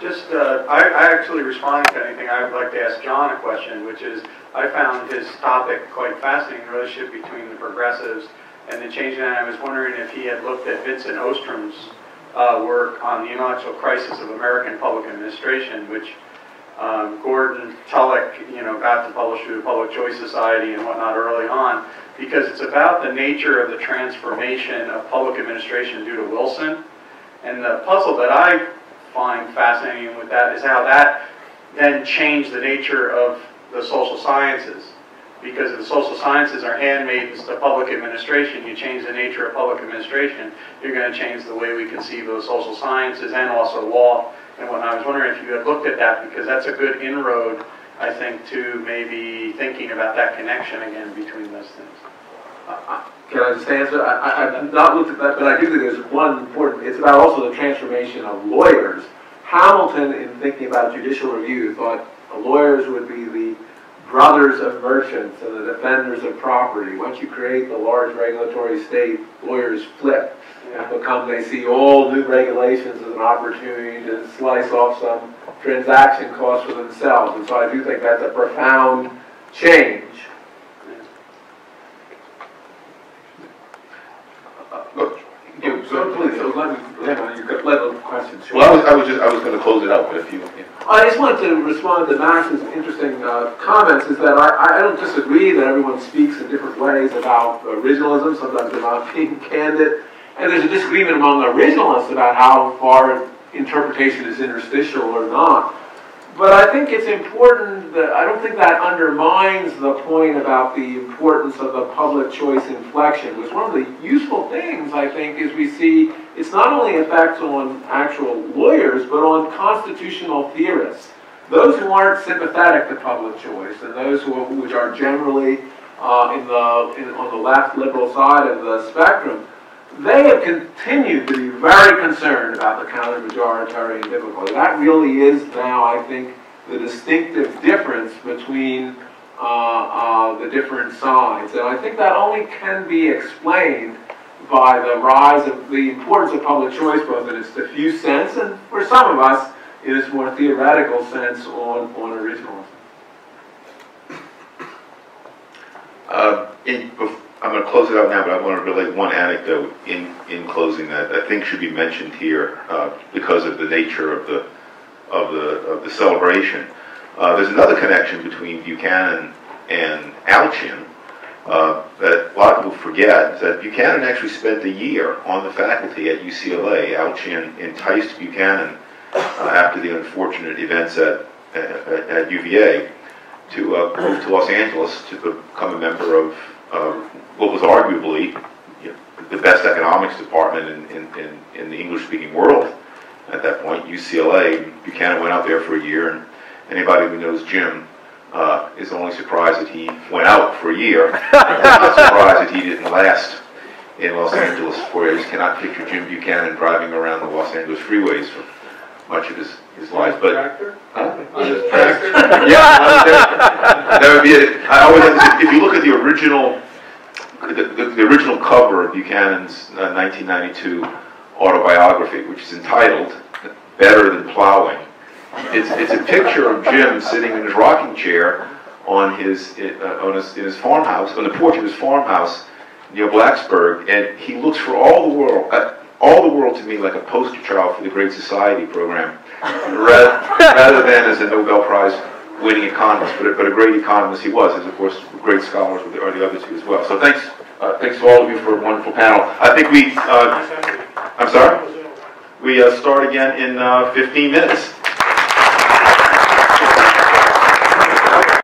Speaker 3: Just, uh, I, I actually responded to anything, I would like to ask John a question, which is, I found his topic quite fascinating, the relationship between the progressives and the change, and I was wondering if he had looked at Vincent Ostrom's uh, work on the intellectual crisis of American public administration, which um, Gordon Tullock, you know, got to publish through the Public Choice Society and whatnot early on, because it's about the nature of the transformation of public administration due to Wilson. And the puzzle that I find fascinating with that is how that then changed the nature of the social sciences. Because the social sciences are handmaidens to public administration, you change the nature of public administration, you're going to change the way we conceive of social sciences and also law and whatnot. I was wondering if you had looked at that because that's a good inroad, I think, to maybe thinking about that connection again between those things.
Speaker 5: Can I just answer? I, I've not looked at that, but I do think there's one important, it's about also the transformation of lawyers. Hamilton, in thinking about judicial review, thought lawyers would be the brothers of merchants and the defenders of property. Once you create the large regulatory state, lawyers flip and become, they see all new regulations as an opportunity to slice off some transaction costs for themselves. And so I do think that's a profound change. You, so please, so let me, you could let the questions.
Speaker 2: Well, I was, I was just, I was going to close it out, but if you, yeah.
Speaker 5: I just wanted to respond to Max's interesting uh, comments, is that I, I don't disagree that everyone speaks in different ways about originalism, sometimes they're not <laughs> being candid, and there's a disagreement among originalists about how far interpretation is interstitial or not. But I think it's important that, I don't think that undermines the point about the importance of the public choice inflection, which one of the useful things, I think, is we see it's not only effects on actual lawyers, but on constitutional theorists. Those who aren't sympathetic to public choice, and those who, which are generally uh, in the, in, on the left liberal side of the spectrum, they have continued to be very concerned about the counter-majoritarian difficulty. That really is now, I think, the distinctive difference between uh, uh, the different sides. And I think that only can be explained by the rise of the importance of public choice, both in its diffuse sense and, for some of us, in its more theoretical sense on, on originalism.
Speaker 2: Uh, in, I'm going to close it out now, but I want to relate one anecdote in, in closing that I think should be mentioned here uh, because of the nature of the of the of the celebration. Uh, there's another connection between Buchanan and Alchian uh, that a lot of people forget. Is that Buchanan actually spent a year on the faculty at UCLA. Alchian enticed Buchanan uh, after the unfortunate events at at, at UVA to uh, move to Los Angeles to become a member of what was arguably you know, the best economics department in, in, in, in the English-speaking world at that point, UCLA. Buchanan went out there for a year, and anybody who knows Jim uh, is only surprised that he went out for a year. <laughs> not surprised that he didn't last in Los Angeles for years. Cannot picture Jim Buchanan driving around the Los Angeles freeways for much of his, his life. But huh? <laughs> yeah, that would be it. I always if you look at the original the, the, the original cover of Buchanan's uh, 1992 autobiography, which is entitled Better Than Plowing. It's, it's a picture of Jim sitting in his rocking chair on his, uh, on his, in his farmhouse, on the porch of his farmhouse near Blacksburg, and he looks for all the world, uh, all the world to me like a poster child for the Great Society program, <laughs> rather, rather than as a Nobel Prize winning economist, but a, but a great economist he was, as of course great scholars are the, are the other two as well. So thanks, uh, thanks to all of you for a wonderful panel. I think we, uh, I'm sorry? We uh, start again in uh, 15 minutes.